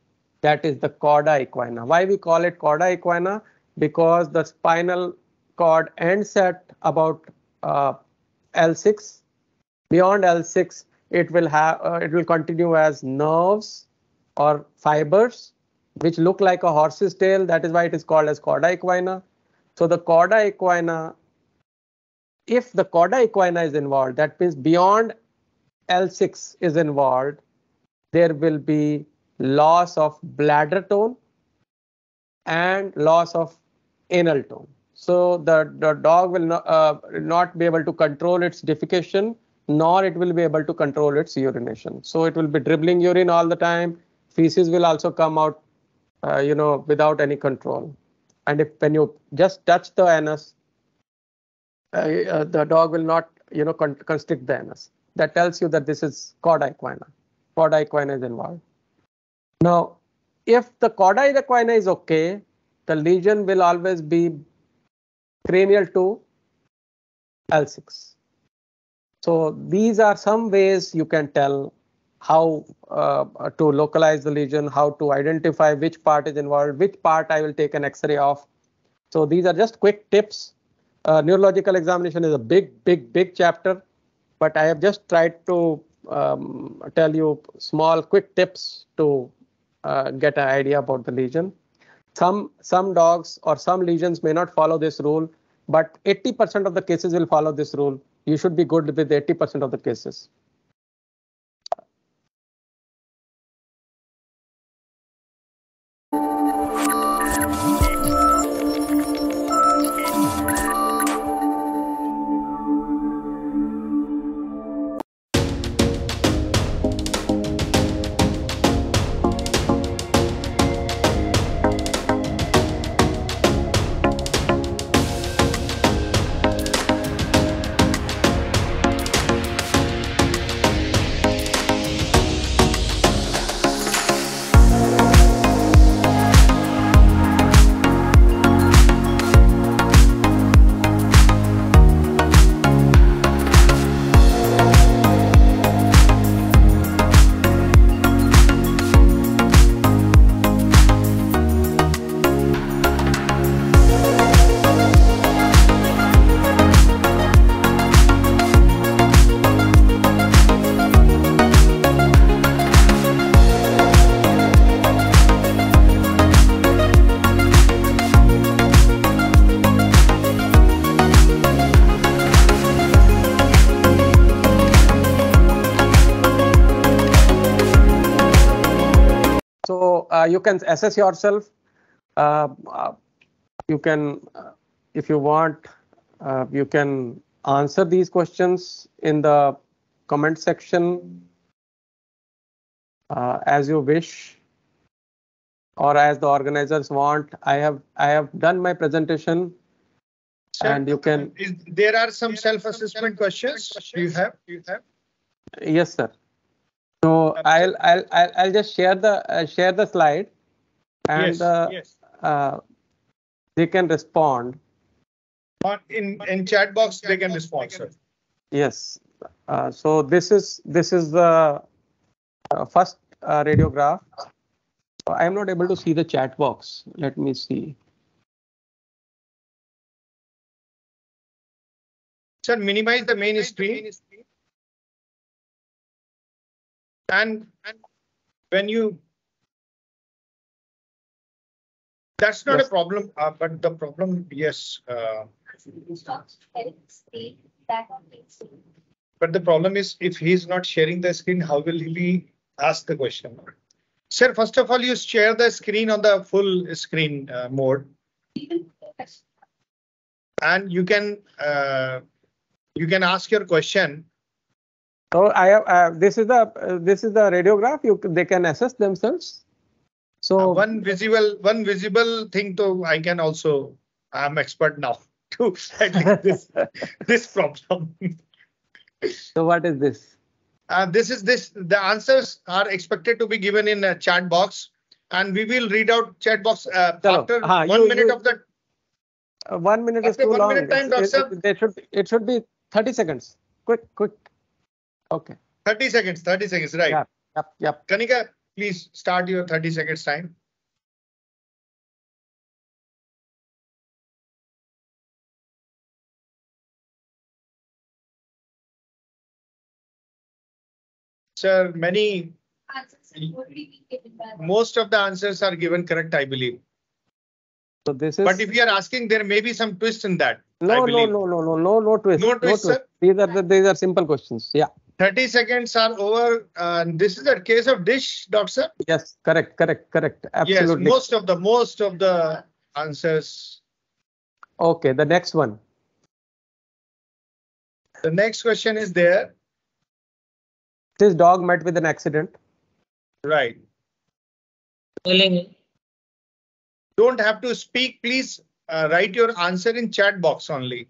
Speaker 1: that is the cauda equina. Why we call it cauda equina? Because the spinal cord ends at about uh, L6. Beyond L6, it will have uh, it will continue as nerves or fibers which look like a horse's tail. That is why it is called as cauda equina. So the cauda equina, if the cauda equina is involved, that means beyond L6 is involved, there will be loss of bladder tone and loss of anal tone. So the, the dog will not, uh, not be able to control its defecation, nor it will be able to control its urination. So it will be dribbling urine all the time. Feces will also come out, uh, you know, without any control. And if when you just touch the anus, uh, uh the dog will not, you know, con constrict the anus. That tells you that this is cauda equina. Cauda equina is involved. Now, if the cauda equina is okay, the lesion will always be cranial to L6. So these are some ways you can tell how uh, to localize the lesion, how to identify which part is involved, which part I will take an X-ray of. So these are just quick tips. Uh, neurological examination is a big, big, big chapter, but I have just tried to um, tell you small, quick tips to uh, get an idea about the lesion. Some some dogs or some lesions may not follow this rule, but 80% of the cases will follow this rule. You should be good with 80% of the cases. You can assess yourself. Uh, uh, you can, uh, if you want, uh, you can answer these questions in the comment section uh, as you wish or as the organizers want. I have I have done my presentation and you can.
Speaker 2: Is, there are some self-assessment questions. Do you have? You have?
Speaker 1: Yes, sir. So I'll I'll I'll just share the uh, share the slide, and yes, uh, yes. Uh, they can respond.
Speaker 2: But in in chat box they can respond, sir.
Speaker 1: Yes. Uh, so this is this is the uh, first uh, radiograph. I am not able to see the chat box. Let me see.
Speaker 2: Sir, minimize the main screen. And, and when you That's not yes. a problem, uh, but the problem, yes. Uh, but the problem is if he's not sharing the screen, how will he be asked the question? Sir, first of all, you share the screen on the full screen uh, mode. And you can uh, you can ask your question.
Speaker 1: So I have uh, this is the uh, this is the radiograph. You they can assess themselves.
Speaker 2: So uh, one visible one visible thing to I can also I'm expert now to this this problem.
Speaker 1: so what is this?
Speaker 2: Uh, this is this the answers are expected to be given in a chat box and we will read out chat box uh, after one you, minute you, of the
Speaker 1: uh, one minute is too long. Time, it, it, it, should it should be 30 seconds. quick, quick. Okay.
Speaker 2: 30 seconds, 30 seconds, right.
Speaker 1: Yeah. Yep, yep.
Speaker 2: Kanika, please start your 30 seconds time. Sir, many,
Speaker 3: answers have already been given by.
Speaker 2: most of the answers are given correct, I believe.
Speaker 1: So this is
Speaker 2: But if you are asking, there may be some twist in that.
Speaker 1: No, no, no, no, no, no, no twist.
Speaker 2: No twist, sir?
Speaker 1: These are the, these are simple questions. Yeah.
Speaker 2: 30 seconds are over. Uh, this is a case of DISH, doctor.
Speaker 1: Yes. Correct. Correct. Correct. Absolutely.
Speaker 2: Yes, most of the most of the answers.
Speaker 1: Okay. The next one.
Speaker 2: The next question is there.
Speaker 1: This dog met with an accident.
Speaker 2: Right. Don't have to speak. Please uh, write your answer in chat box only.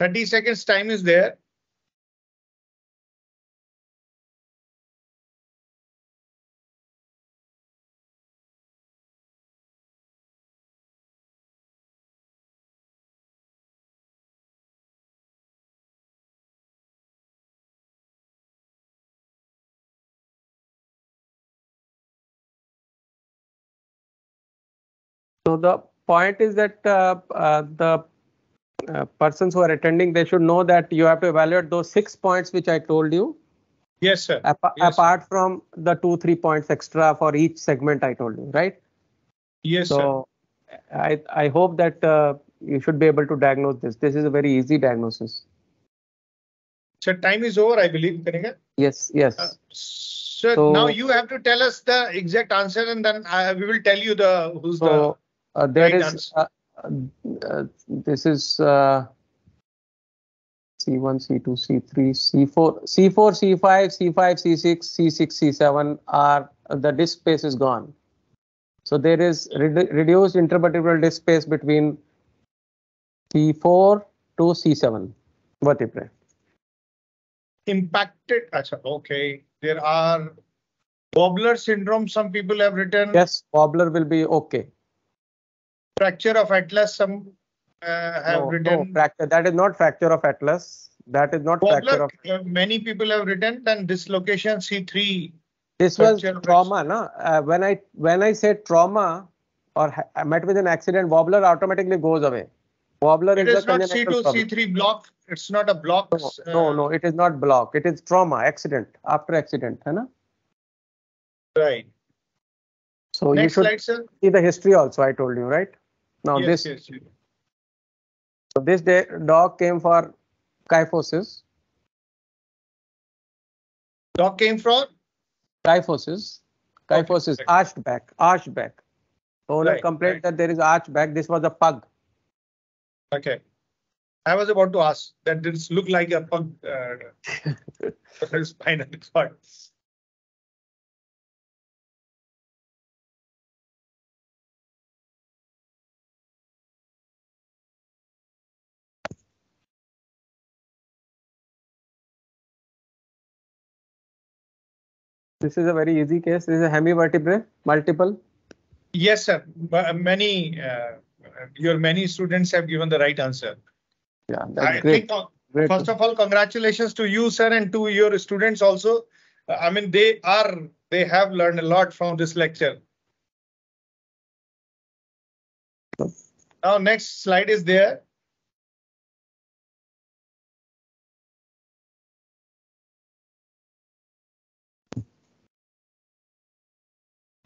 Speaker 2: 30 seconds time is there.
Speaker 1: So the point is that uh, uh, the uh, persons who are attending, they should know that you have to evaluate those six points which I told you,
Speaker 2: Yes, sir.
Speaker 1: apa-
Speaker 2: Yes.
Speaker 1: apart from the two, three points extra for each segment I told you, right?
Speaker 2: Yes, sir.
Speaker 1: So I, I hope that uh, you should be able to diagnose this. This is a very easy diagnosis.
Speaker 2: So time is over, I believe, Kanika.
Speaker 1: Yes, yes.
Speaker 2: Uh, So
Speaker 1: So-
Speaker 2: now you have to tell us the exact answer and then I, we will tell you the who's the.
Speaker 1: Uh, there
Speaker 2: right
Speaker 1: is,
Speaker 2: answer.
Speaker 1: uh, this is uh, C1, C2, C3, C4, C4, C5, C5, C6, C6, C7 are the disk space is gone. So there is redu- reduced intervertebral disk space between C4 to C7 vertebrae.
Speaker 2: impacted. Okay. There are wobbler syndrome. Some people have written
Speaker 1: Yes, wobbler will be okay.
Speaker 2: Fracture of atlas. Some uh, have
Speaker 1: No, no,
Speaker 2: written
Speaker 1: fracture. That is not fracture of atlas. That is not fracture of.
Speaker 2: uh, many people have written then dislocation C3.
Speaker 1: This was trauma, no? Uh, when I when I say trauma or ha- met with an accident, wobbler automatically goes away. Wobbler
Speaker 2: It
Speaker 1: is
Speaker 2: is not C2,
Speaker 1: problem.
Speaker 2: C3 block. It's not a block.
Speaker 1: No, no,
Speaker 2: uh,
Speaker 1: no, it is not block. It is trauma, accident, after accident, है ना?
Speaker 2: Right.
Speaker 1: So
Speaker 2: Next
Speaker 1: you should
Speaker 2: slide, sir.
Speaker 1: see the history also. I told you, right? Now
Speaker 2: yes,
Speaker 1: this
Speaker 2: yes, yes.
Speaker 1: so this day, dog came for kyphosis.
Speaker 2: Dog came from
Speaker 1: Kyphosis. Kyphosis,
Speaker 2: right.
Speaker 1: arched back, arched back. Owner
Speaker 2: Right,
Speaker 1: complained
Speaker 2: right.
Speaker 1: that there is arched back. This was a pug.
Speaker 2: Okay. I was about to ask that this look like a pug uh, spinal cord.
Speaker 1: This is a very easy case. This is a hemivertebrae, multiple.
Speaker 2: Yes, sir. But many, uh, your many students have given the right answer.
Speaker 1: Yeah,
Speaker 2: I
Speaker 1: that's great.
Speaker 2: think, uh,
Speaker 1: great.
Speaker 2: first of all, congratulations to you, sir, and to your students also. Uh, I mean, they are, they have learned a lot from this lecture. Now, next slide is there.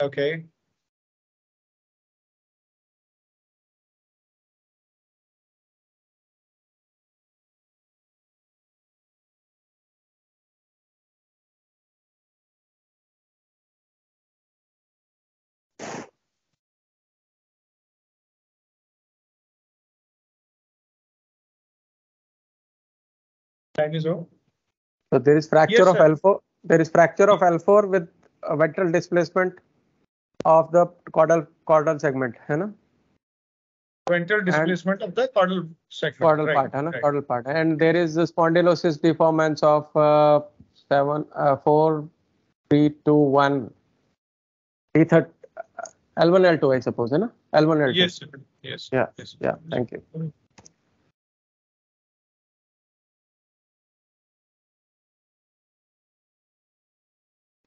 Speaker 2: Okay. Time is over.
Speaker 1: So there is fracture
Speaker 2: Yes,
Speaker 1: of
Speaker 2: sir.
Speaker 1: L4. There is fracture of L4 with a ventral displacement of the caudal caudal segment, है ना?
Speaker 2: Ventral displacement and of the caudal segment.
Speaker 1: Caudal
Speaker 2: right,
Speaker 1: part, है ना?
Speaker 2: Right.
Speaker 1: Caudal part. And there is a spondylosis deformans of uh, seven, uh, four, three, two, one. L1, uh, L2, I suppose, है ना? L1, L2.
Speaker 2: Yes, yes.
Speaker 1: Yeah,
Speaker 2: yes,
Speaker 1: yeah. Thank you.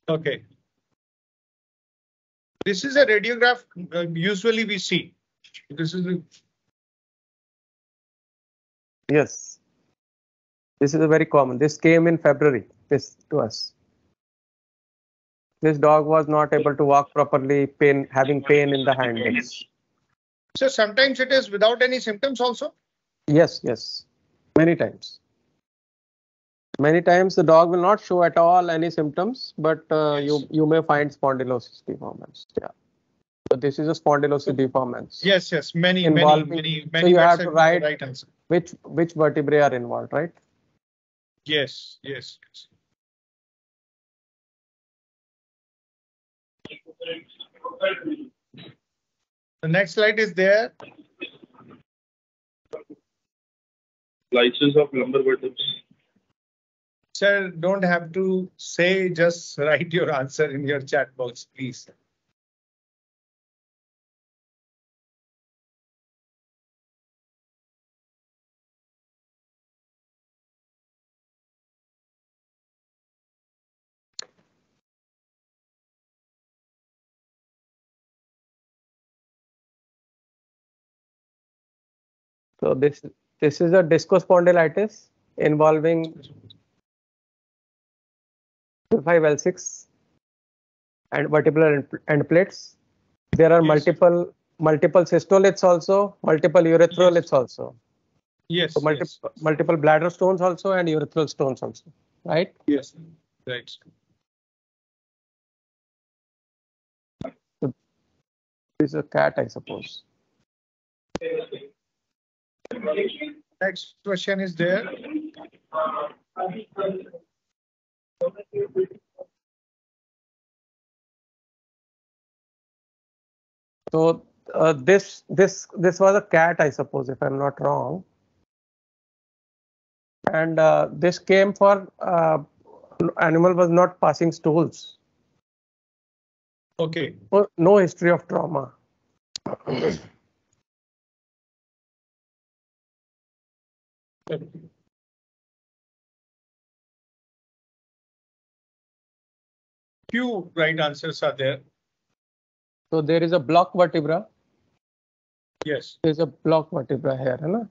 Speaker 2: Okay, this is a radiograph uh, usually we see. This is a,
Speaker 1: Yes. This is a very common. This came in February. This to us. This dog was not able to walk properly, pain, having pain in the hand legs.
Speaker 2: so sometimes it is without any symptoms also.
Speaker 1: Yes, yes, many times. Many times the dog will not show at all any symptoms, but uh, you
Speaker 2: Yes.
Speaker 1: you may find spondylosis deformans. Yeah. So this is a spondylosis deformans.
Speaker 2: Yes, yes, many, many,
Speaker 1: Involving-
Speaker 2: many,
Speaker 1: so
Speaker 2: many.
Speaker 1: you have to write-
Speaker 2: right answer.
Speaker 1: Which which vertebrae are involved, right?
Speaker 2: Yes, yes. yes. The next slide is there.
Speaker 4: slices of lumbar vertebrae.
Speaker 2: Sir, don't have to say, just write your answer in your chat box, please.
Speaker 1: So this this is a discospondylitis involving L5L6 and vertebral end, end plates. There are
Speaker 2: Yes.
Speaker 1: multiple multiple cystoliths also, multiple urethroliths also.
Speaker 2: Yes,
Speaker 1: So multiple multiple bladder stones also and urethral stones also, right?
Speaker 2: yes, right.
Speaker 1: This is a cat, I suppose.
Speaker 2: Next question is there.
Speaker 1: So uh, this this this was a cat, I suppose, if I'm not wrong. And uh, this came for uh, animal was not passing stools.
Speaker 2: Okay,
Speaker 1: No, no history of trauma.
Speaker 2: Few right answers are there.
Speaker 1: So there is a block vertebra.
Speaker 2: Yes,
Speaker 1: There is a block vertebra here, ना?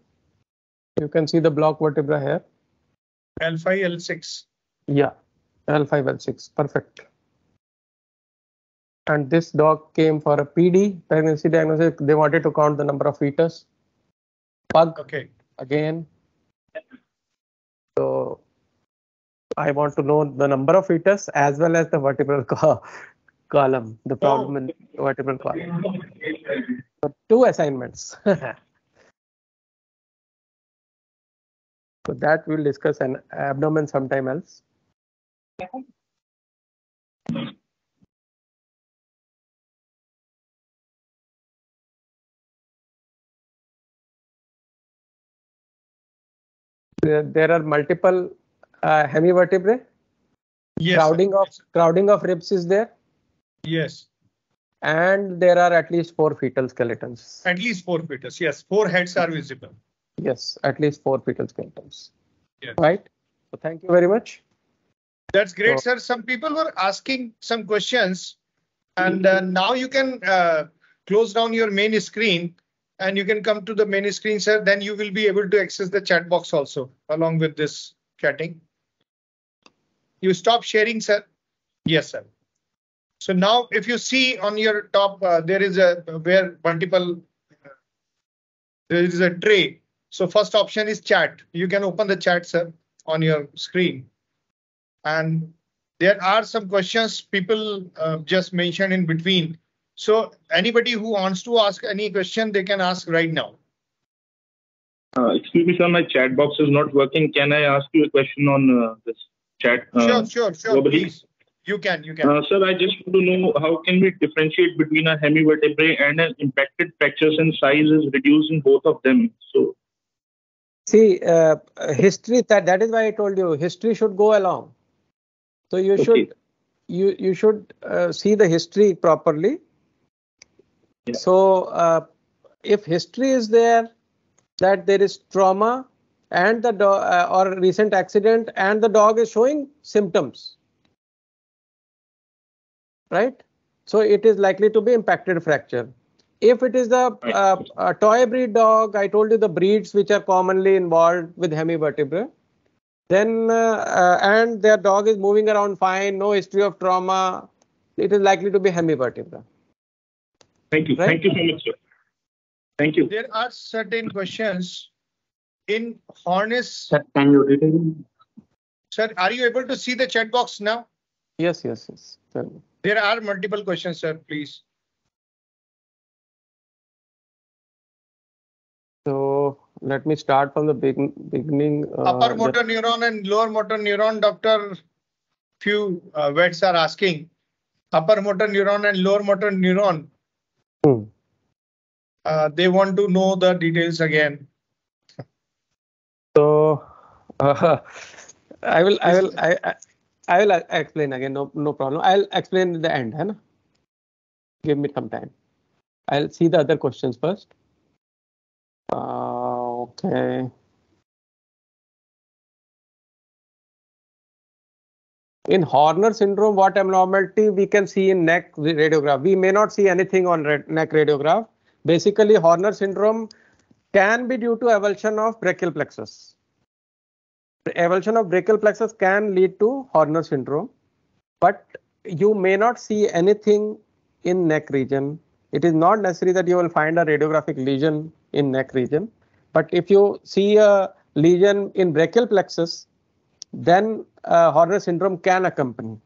Speaker 1: You can see the block vertebra here.
Speaker 2: L5, L6.
Speaker 1: Yeah, L5, L6, perfect. And this dog came for a PD, pregnancy diagnosis. They wanted to count the number of fetus. Pug
Speaker 2: Okay,
Speaker 1: again. I want to know the number of fetus as well as the vertebral co- column, the problem in vertebral column. So two assignments. so that we'll discuss an abdomen sometime else. There, there are multiple uh, hemivertebrae.
Speaker 2: yes.
Speaker 1: crowding of crowding of ribs is there,
Speaker 2: Yes,
Speaker 1: and there are at least four fetal skeletons.
Speaker 2: at least four fetus. Yes, four heads are visible.
Speaker 1: Yes, at least four fetal skeletons.
Speaker 2: Yes.
Speaker 1: Right. So thank you very much.
Speaker 2: That's great,
Speaker 1: So-
Speaker 2: sir. Some people were asking some questions, and uh, now you can uh, close down your main screen and you can come to the main screen, sir. Then you will be able to access the chat box also along with this chatting. You stop sharing, sir. Yes, sir. So now if you see on your top, uh, there is a where multiple, there is a tray. So first option is chat. You can open the chat, sir, on your screen. And there are some questions people uh, just mentioned in between. So anybody who wants to ask any question, they can ask right now.
Speaker 4: Uh, excuse me, sir, my chat box is not working. Can I ask you a question on uh, this chat? Uh,
Speaker 2: Sure, sure, sure,
Speaker 4: globally?
Speaker 2: please. You can, you can.
Speaker 4: Uh, sir, I just want to know how can we differentiate between a hemivertebrae and an impacted fracture since size is reduced in both of them. So,
Speaker 1: See, uh, history that that is why I told you history should go along. So you
Speaker 4: Okay.
Speaker 1: should you you should uh, see the history properly.
Speaker 4: Yeah.
Speaker 1: So uh, if history is there that there is trauma and the dog uh, or recent accident and the dog is showing symptoms, right? So it is likely to be impacted fracture. If it is the uh, toy breed dog, I told you the breeds which are commonly involved with hemivertebrae, then uh, uh, and their dog is moving around fine, no history of trauma, it is likely to be hemivertebra.
Speaker 4: Thank you.
Speaker 1: Right.
Speaker 4: Thank you so much, sir. Thank you.
Speaker 2: There are certain questions in harness.
Speaker 4: Sir, can you read it?
Speaker 2: Sir, are you able to see the chat box now?
Speaker 1: Yes, yes, yes. Tell me.
Speaker 2: There are multiple questions, sir, please.
Speaker 1: So let me start from the begin, beginning. uh,
Speaker 2: Upper motor neuron and lower motor neuron, doctor, few uh, vets are asking. Upper motor neuron and lower motor neuron,
Speaker 1: Hmm.
Speaker 2: uh, they want to know the details again.
Speaker 1: So uh, I will, I will, I, I, will explain again. No, no problem. I'll explain at the end. ना? Give me some time. I'll see the other questions first. Uh, okay. In Horner syndrome, what abnormality we can see in neck radiograph? We may not see anything on neck radiograph. Basically, Horner syndrome can be due to avulsion of brachial plexus. Avulsion of brachial plexus can lead to Horner syndrome, but you may not see anything in neck region. It is not necessary that you will find a radiographic lesion in neck region, but if you see a lesion in brachial plexus, then uh, Horner syndrome can accompany.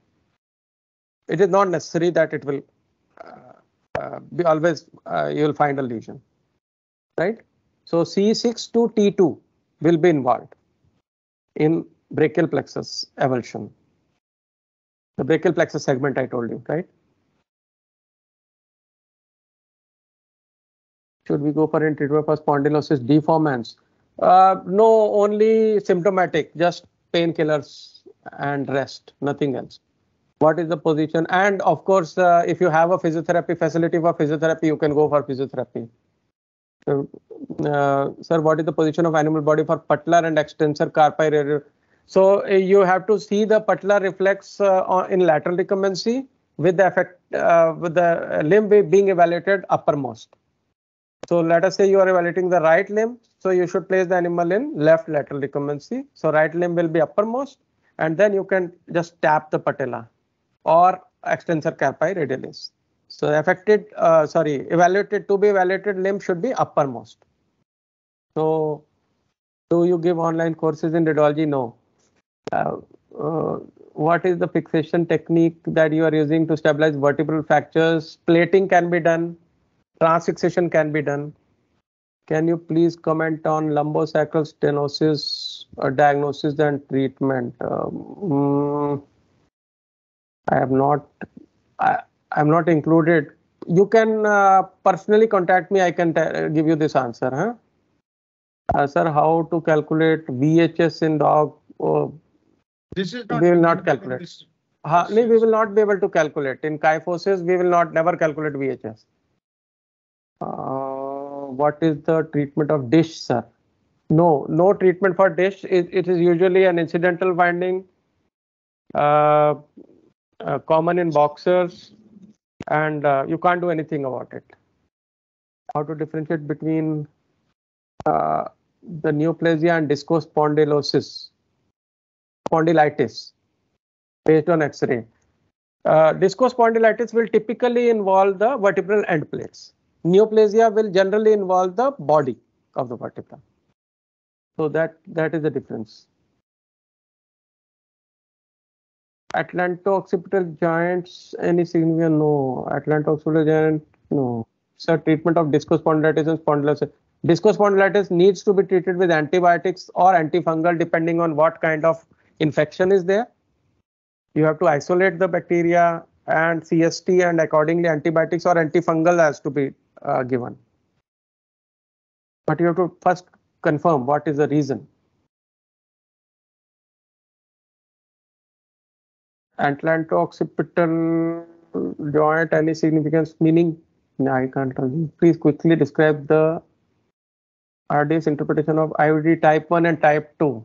Speaker 1: It is not necessary that it will uh, uh, be always uh, you will find a lesion, right? So C6 to T2 will be involved in brachial plexus avulsion. The brachial plexus segment I told you, right? Should we go for for spondylosis deformans? Uh, no, only symptomatic, just painkillers and rest, nothing else. What is the position? And of course, uh, if you have a physiotherapy facility for physiotherapy, you can go for physiotherapy. Uh, sir, what is the position of animal body for patellar and extensor carpi? So uh, you have to see the patellar reflex uh, in lateral recumbency with the effect uh, with the limb being evaluated uppermost. So let us say you are evaluating the right limb, so you should place the animal in left lateral recumbency. So right limb will be uppermost, and then you can just tap the patella or extensor carpi radialis. So affected, uh, sorry, evaluated to be evaluated limb should be uppermost. So do you give online courses in radiology? No. Uh, uh, what is the fixation technique that you are using to stabilize vertebral fractures? Plating can be done. Transfixation can be done. Can you please comment on lumbosacral stenosis uh, diagnosis and treatment? Um, mm, I have not. I, I'm not included. You can uh, personally contact me. I can give you this answer. Huh? Uh, sir, how to calculate VHS in dog? Oh,
Speaker 2: This is not.
Speaker 1: We will not calculate.
Speaker 2: This-
Speaker 1: Ha, no, we will not be able to calculate. In kyphosis, we will not never calculate VHS. Uh, what is the treatment of DISH, sir? No, no treatment for DISH. It, it is usually an incidental finding, uh, uh, common in boxers, and uh, you can't do anything about it. How to differentiate between uh, the neoplasia and discospondylosis, spondylitis based on X-ray. Uh, discospondylitis will typically involve the vertebral end plates. Neoplasia will generally involve the body of the vertebra. So that that is the difference. Atlanto-occipital joints, any significant? No. Atlanto-occipital joint, no. So treatment of discospondylitis and spondylosis. Discospondylitis needs to be treated with antibiotics or antifungal depending on what kind of infection is there you have to isolate the bacteria and CST and accordingly antibiotics or antifungal has to be uh, given. But you have to first confirm what is the reason. Atlanto-occipital joint, any significance meaning? No, I can't tell you. Please quickly describe the RDS interpretation of IVD type 1 and type 2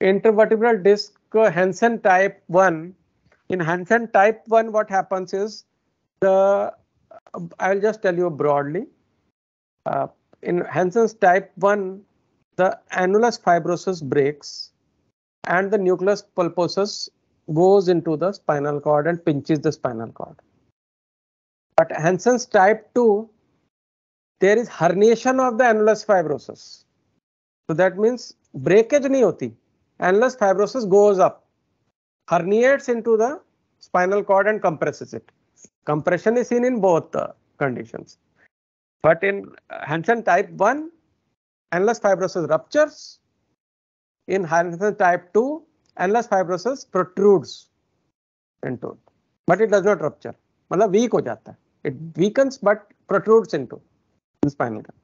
Speaker 1: intervertebral disc uh, Hansen type 1 In Hansen type 1, what happens is the, I'll just tell you broadly. Uh, in Hansen's type 1, the annulus fibrosus breaks and the nucleus pulposus goes into the spinal cord and pinches the spinal cord. But Hansen's type 2, there is herniation of the annulus fibrosus. So that means breakage nahi hoti. Annulus fibrosus goes up, herniates into the spinal cord and compresses it. Compression is seen in both uh, conditions. But in Hansen type 1, annulus fibrosus ruptures. In Hansen type 2, fibrosus protrudes into it. But it does not rupture. मतलब weak हो जाता है. Protrudes into the spinal cord.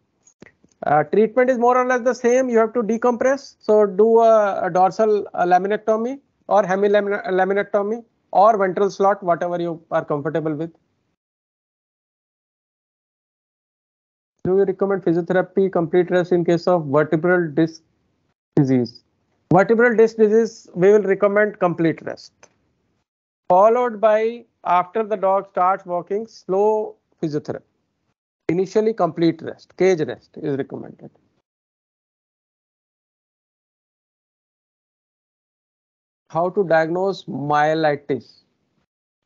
Speaker 1: Uh, treatment is more or less the same. You have to decompress. So do a, a dorsal uh, laminectomy or hemilaminectomy or ventral slot, whatever you are comfortable with. Do you recommend physiotherapy, complete rest in case of vertebral disc disease? Vertebral disc disease, we will recommend complete rest. Followed by, after the dog starts walking, slow physiotherapy. Initially, complete rest, cage rest is recommended. How to diagnose myelitis?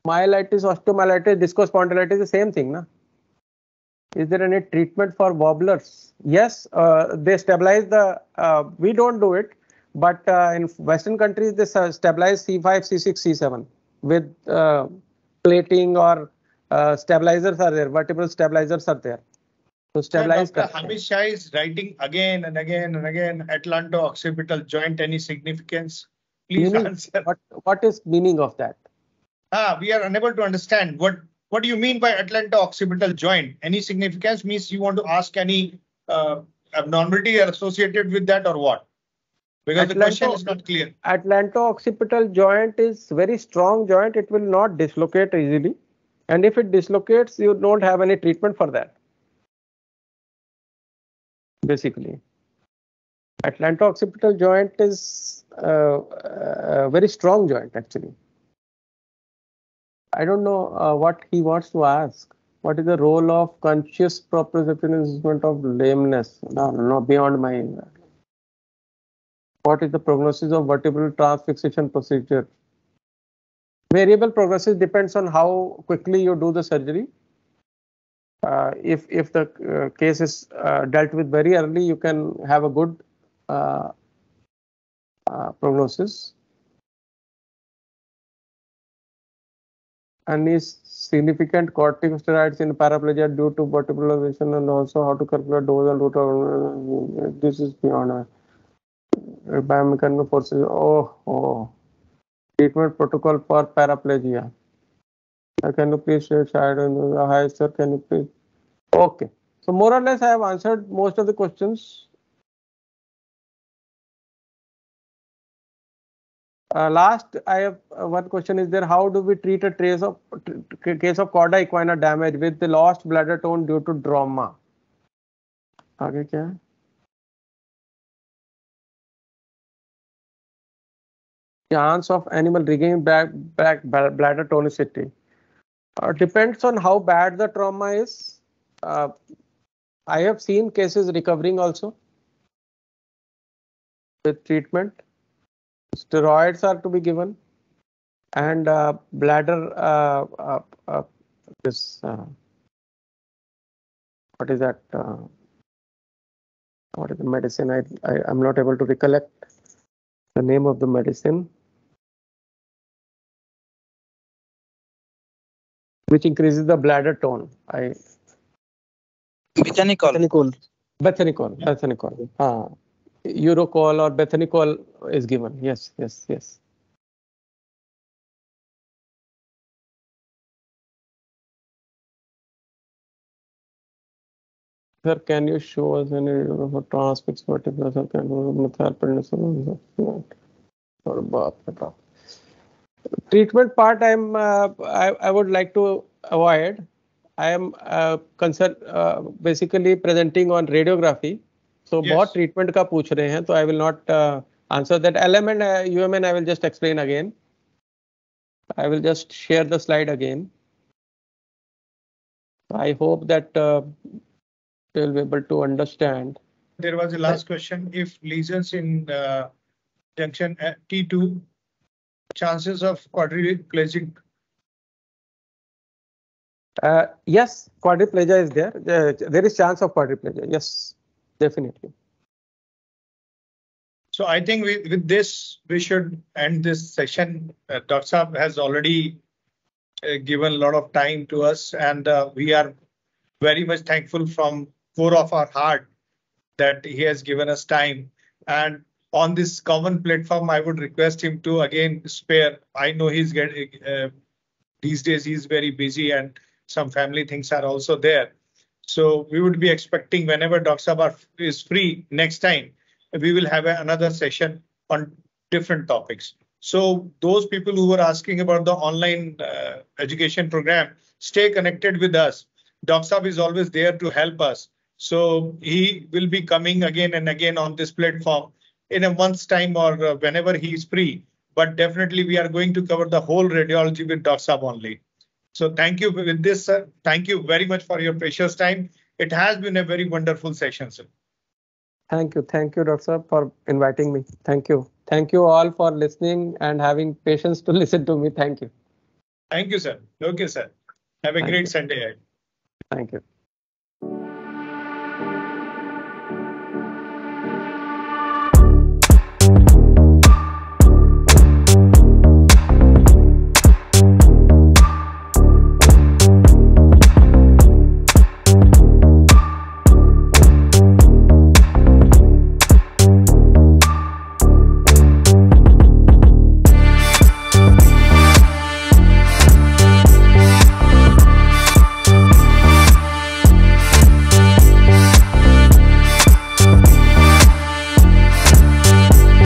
Speaker 1: Myelitis, osteomyelitis, discospondylitis, the same thing, na? Is there any treatment for wobblers? Yes, uh, they stabilize the. Uh, we don't do it, but uh, in Western countries they stabilize C5, C6, C7 with uh, plating or uh, stabilizers are there. Vertebral stabilizers are there. So stabilize.
Speaker 2: Dr. Hamish Shah is writing again and again and again. Atlanto-occipital joint. Any significance? Please
Speaker 1: meaning,
Speaker 2: answer.
Speaker 1: What What is meaning of that?
Speaker 2: Ah, we are unable to understand what what do you mean by Atlanto-occipital joint? Any significance means you want to ask any uh, abnormality associated with that or what? Because the question is not clear.
Speaker 1: Atlanto-occipital joint is very strong joint. It will not dislocate easily. And if it dislocates, you don't have any treatment for that. Basically. Atlanto-occipital joint is uh, a very strong joint actually. I don't know uh, what he wants to ask. What is the role of conscious proprioception of lameness? No, no, beyond my. What is the prognosis of vertebral transfixation procedure? Variable prognosis depends on how quickly you do the surgery. Uh, if if the uh, case is uh, dealt with very early, you can have a good uh, uh, prognosis. and is significant corticosteroids in paraplegia due to vertebral luxation and also how to calculate dose and route of this is beyond uh. Oh, oh, protocol for paraplegia. Uh, can you please share child and uh, hi sir, can you please? Okay, so more or less I have answered most of the questions. Uh, last, I have uh, one question is there. How do we treat a trace of case of cauda equina damage with the lost bladder tone due to trauma? आगे क्या Chance of animal regaining back, back bladder tonicity. Uh, depends on how bad the trauma is. Uh, I have seen cases recovering also with treatment. Steroids are to be given and uh, bladder uh, uh, uh this uh, what is that what is the medicine? I, I i'm not able to recollect the name of the medicine which increases the bladder tone i
Speaker 5: Bethanechol.
Speaker 1: Bethanechol. Bethanechol. Bethanechol. Ah. Urocol or Bethanechol is given. Yes, yes, yes. Sir, can you show us any for transfix vertebra? Sir, can you treatment part i'm uh, I, I would like to avoid. I am uh, uh, basically presenting on radiography. So
Speaker 2: yes.
Speaker 1: treatment का पूछ रहे हैं So, i will not uh, answer that. LMN uh, umn i will just explain again. I will just share the slide again. I hope that uh, will be able to understand.
Speaker 2: There was a last question. If lesions in uh, junction uh, t2 chances of quadriplegic,
Speaker 1: Uh, yes, quadriplegia is there. There- there is chance of quadriplegia. Yes, definitely.
Speaker 2: so I think we, with this, we should end this session. Uh, Dr. Saab has already uh, given a lot of time to us and uh, we are very much thankful from core of our heart that he has given us time. And on this common platform, I would request him to again spare. I know he's getting uh, these days he's very busy and some family things are also there. So we would be expecting whenever Dr. Sabar is free next time, we will have a- another session on different topics. So those people who were asking about the online uh, education program, stay connected with us. Saab is always there to help us. So he will be coming again and again on this platform in a month's time or uh, whenever he is free. But definitely we are going to cover the whole radiology with Dr. Saab only. So thank you with this, sir. Thank you very much for your precious time. It has been a very wonderful session, sir.
Speaker 1: Thank you. Thank you, Dr. Saab, for inviting me. Thank you. Thank you all for listening and having patience to listen to me. Thank you.
Speaker 2: Thank you, sir. Okay, sir. Have a
Speaker 1: Thank
Speaker 2: great
Speaker 1: you.
Speaker 2: Sunday. ahead.
Speaker 1: Thank you.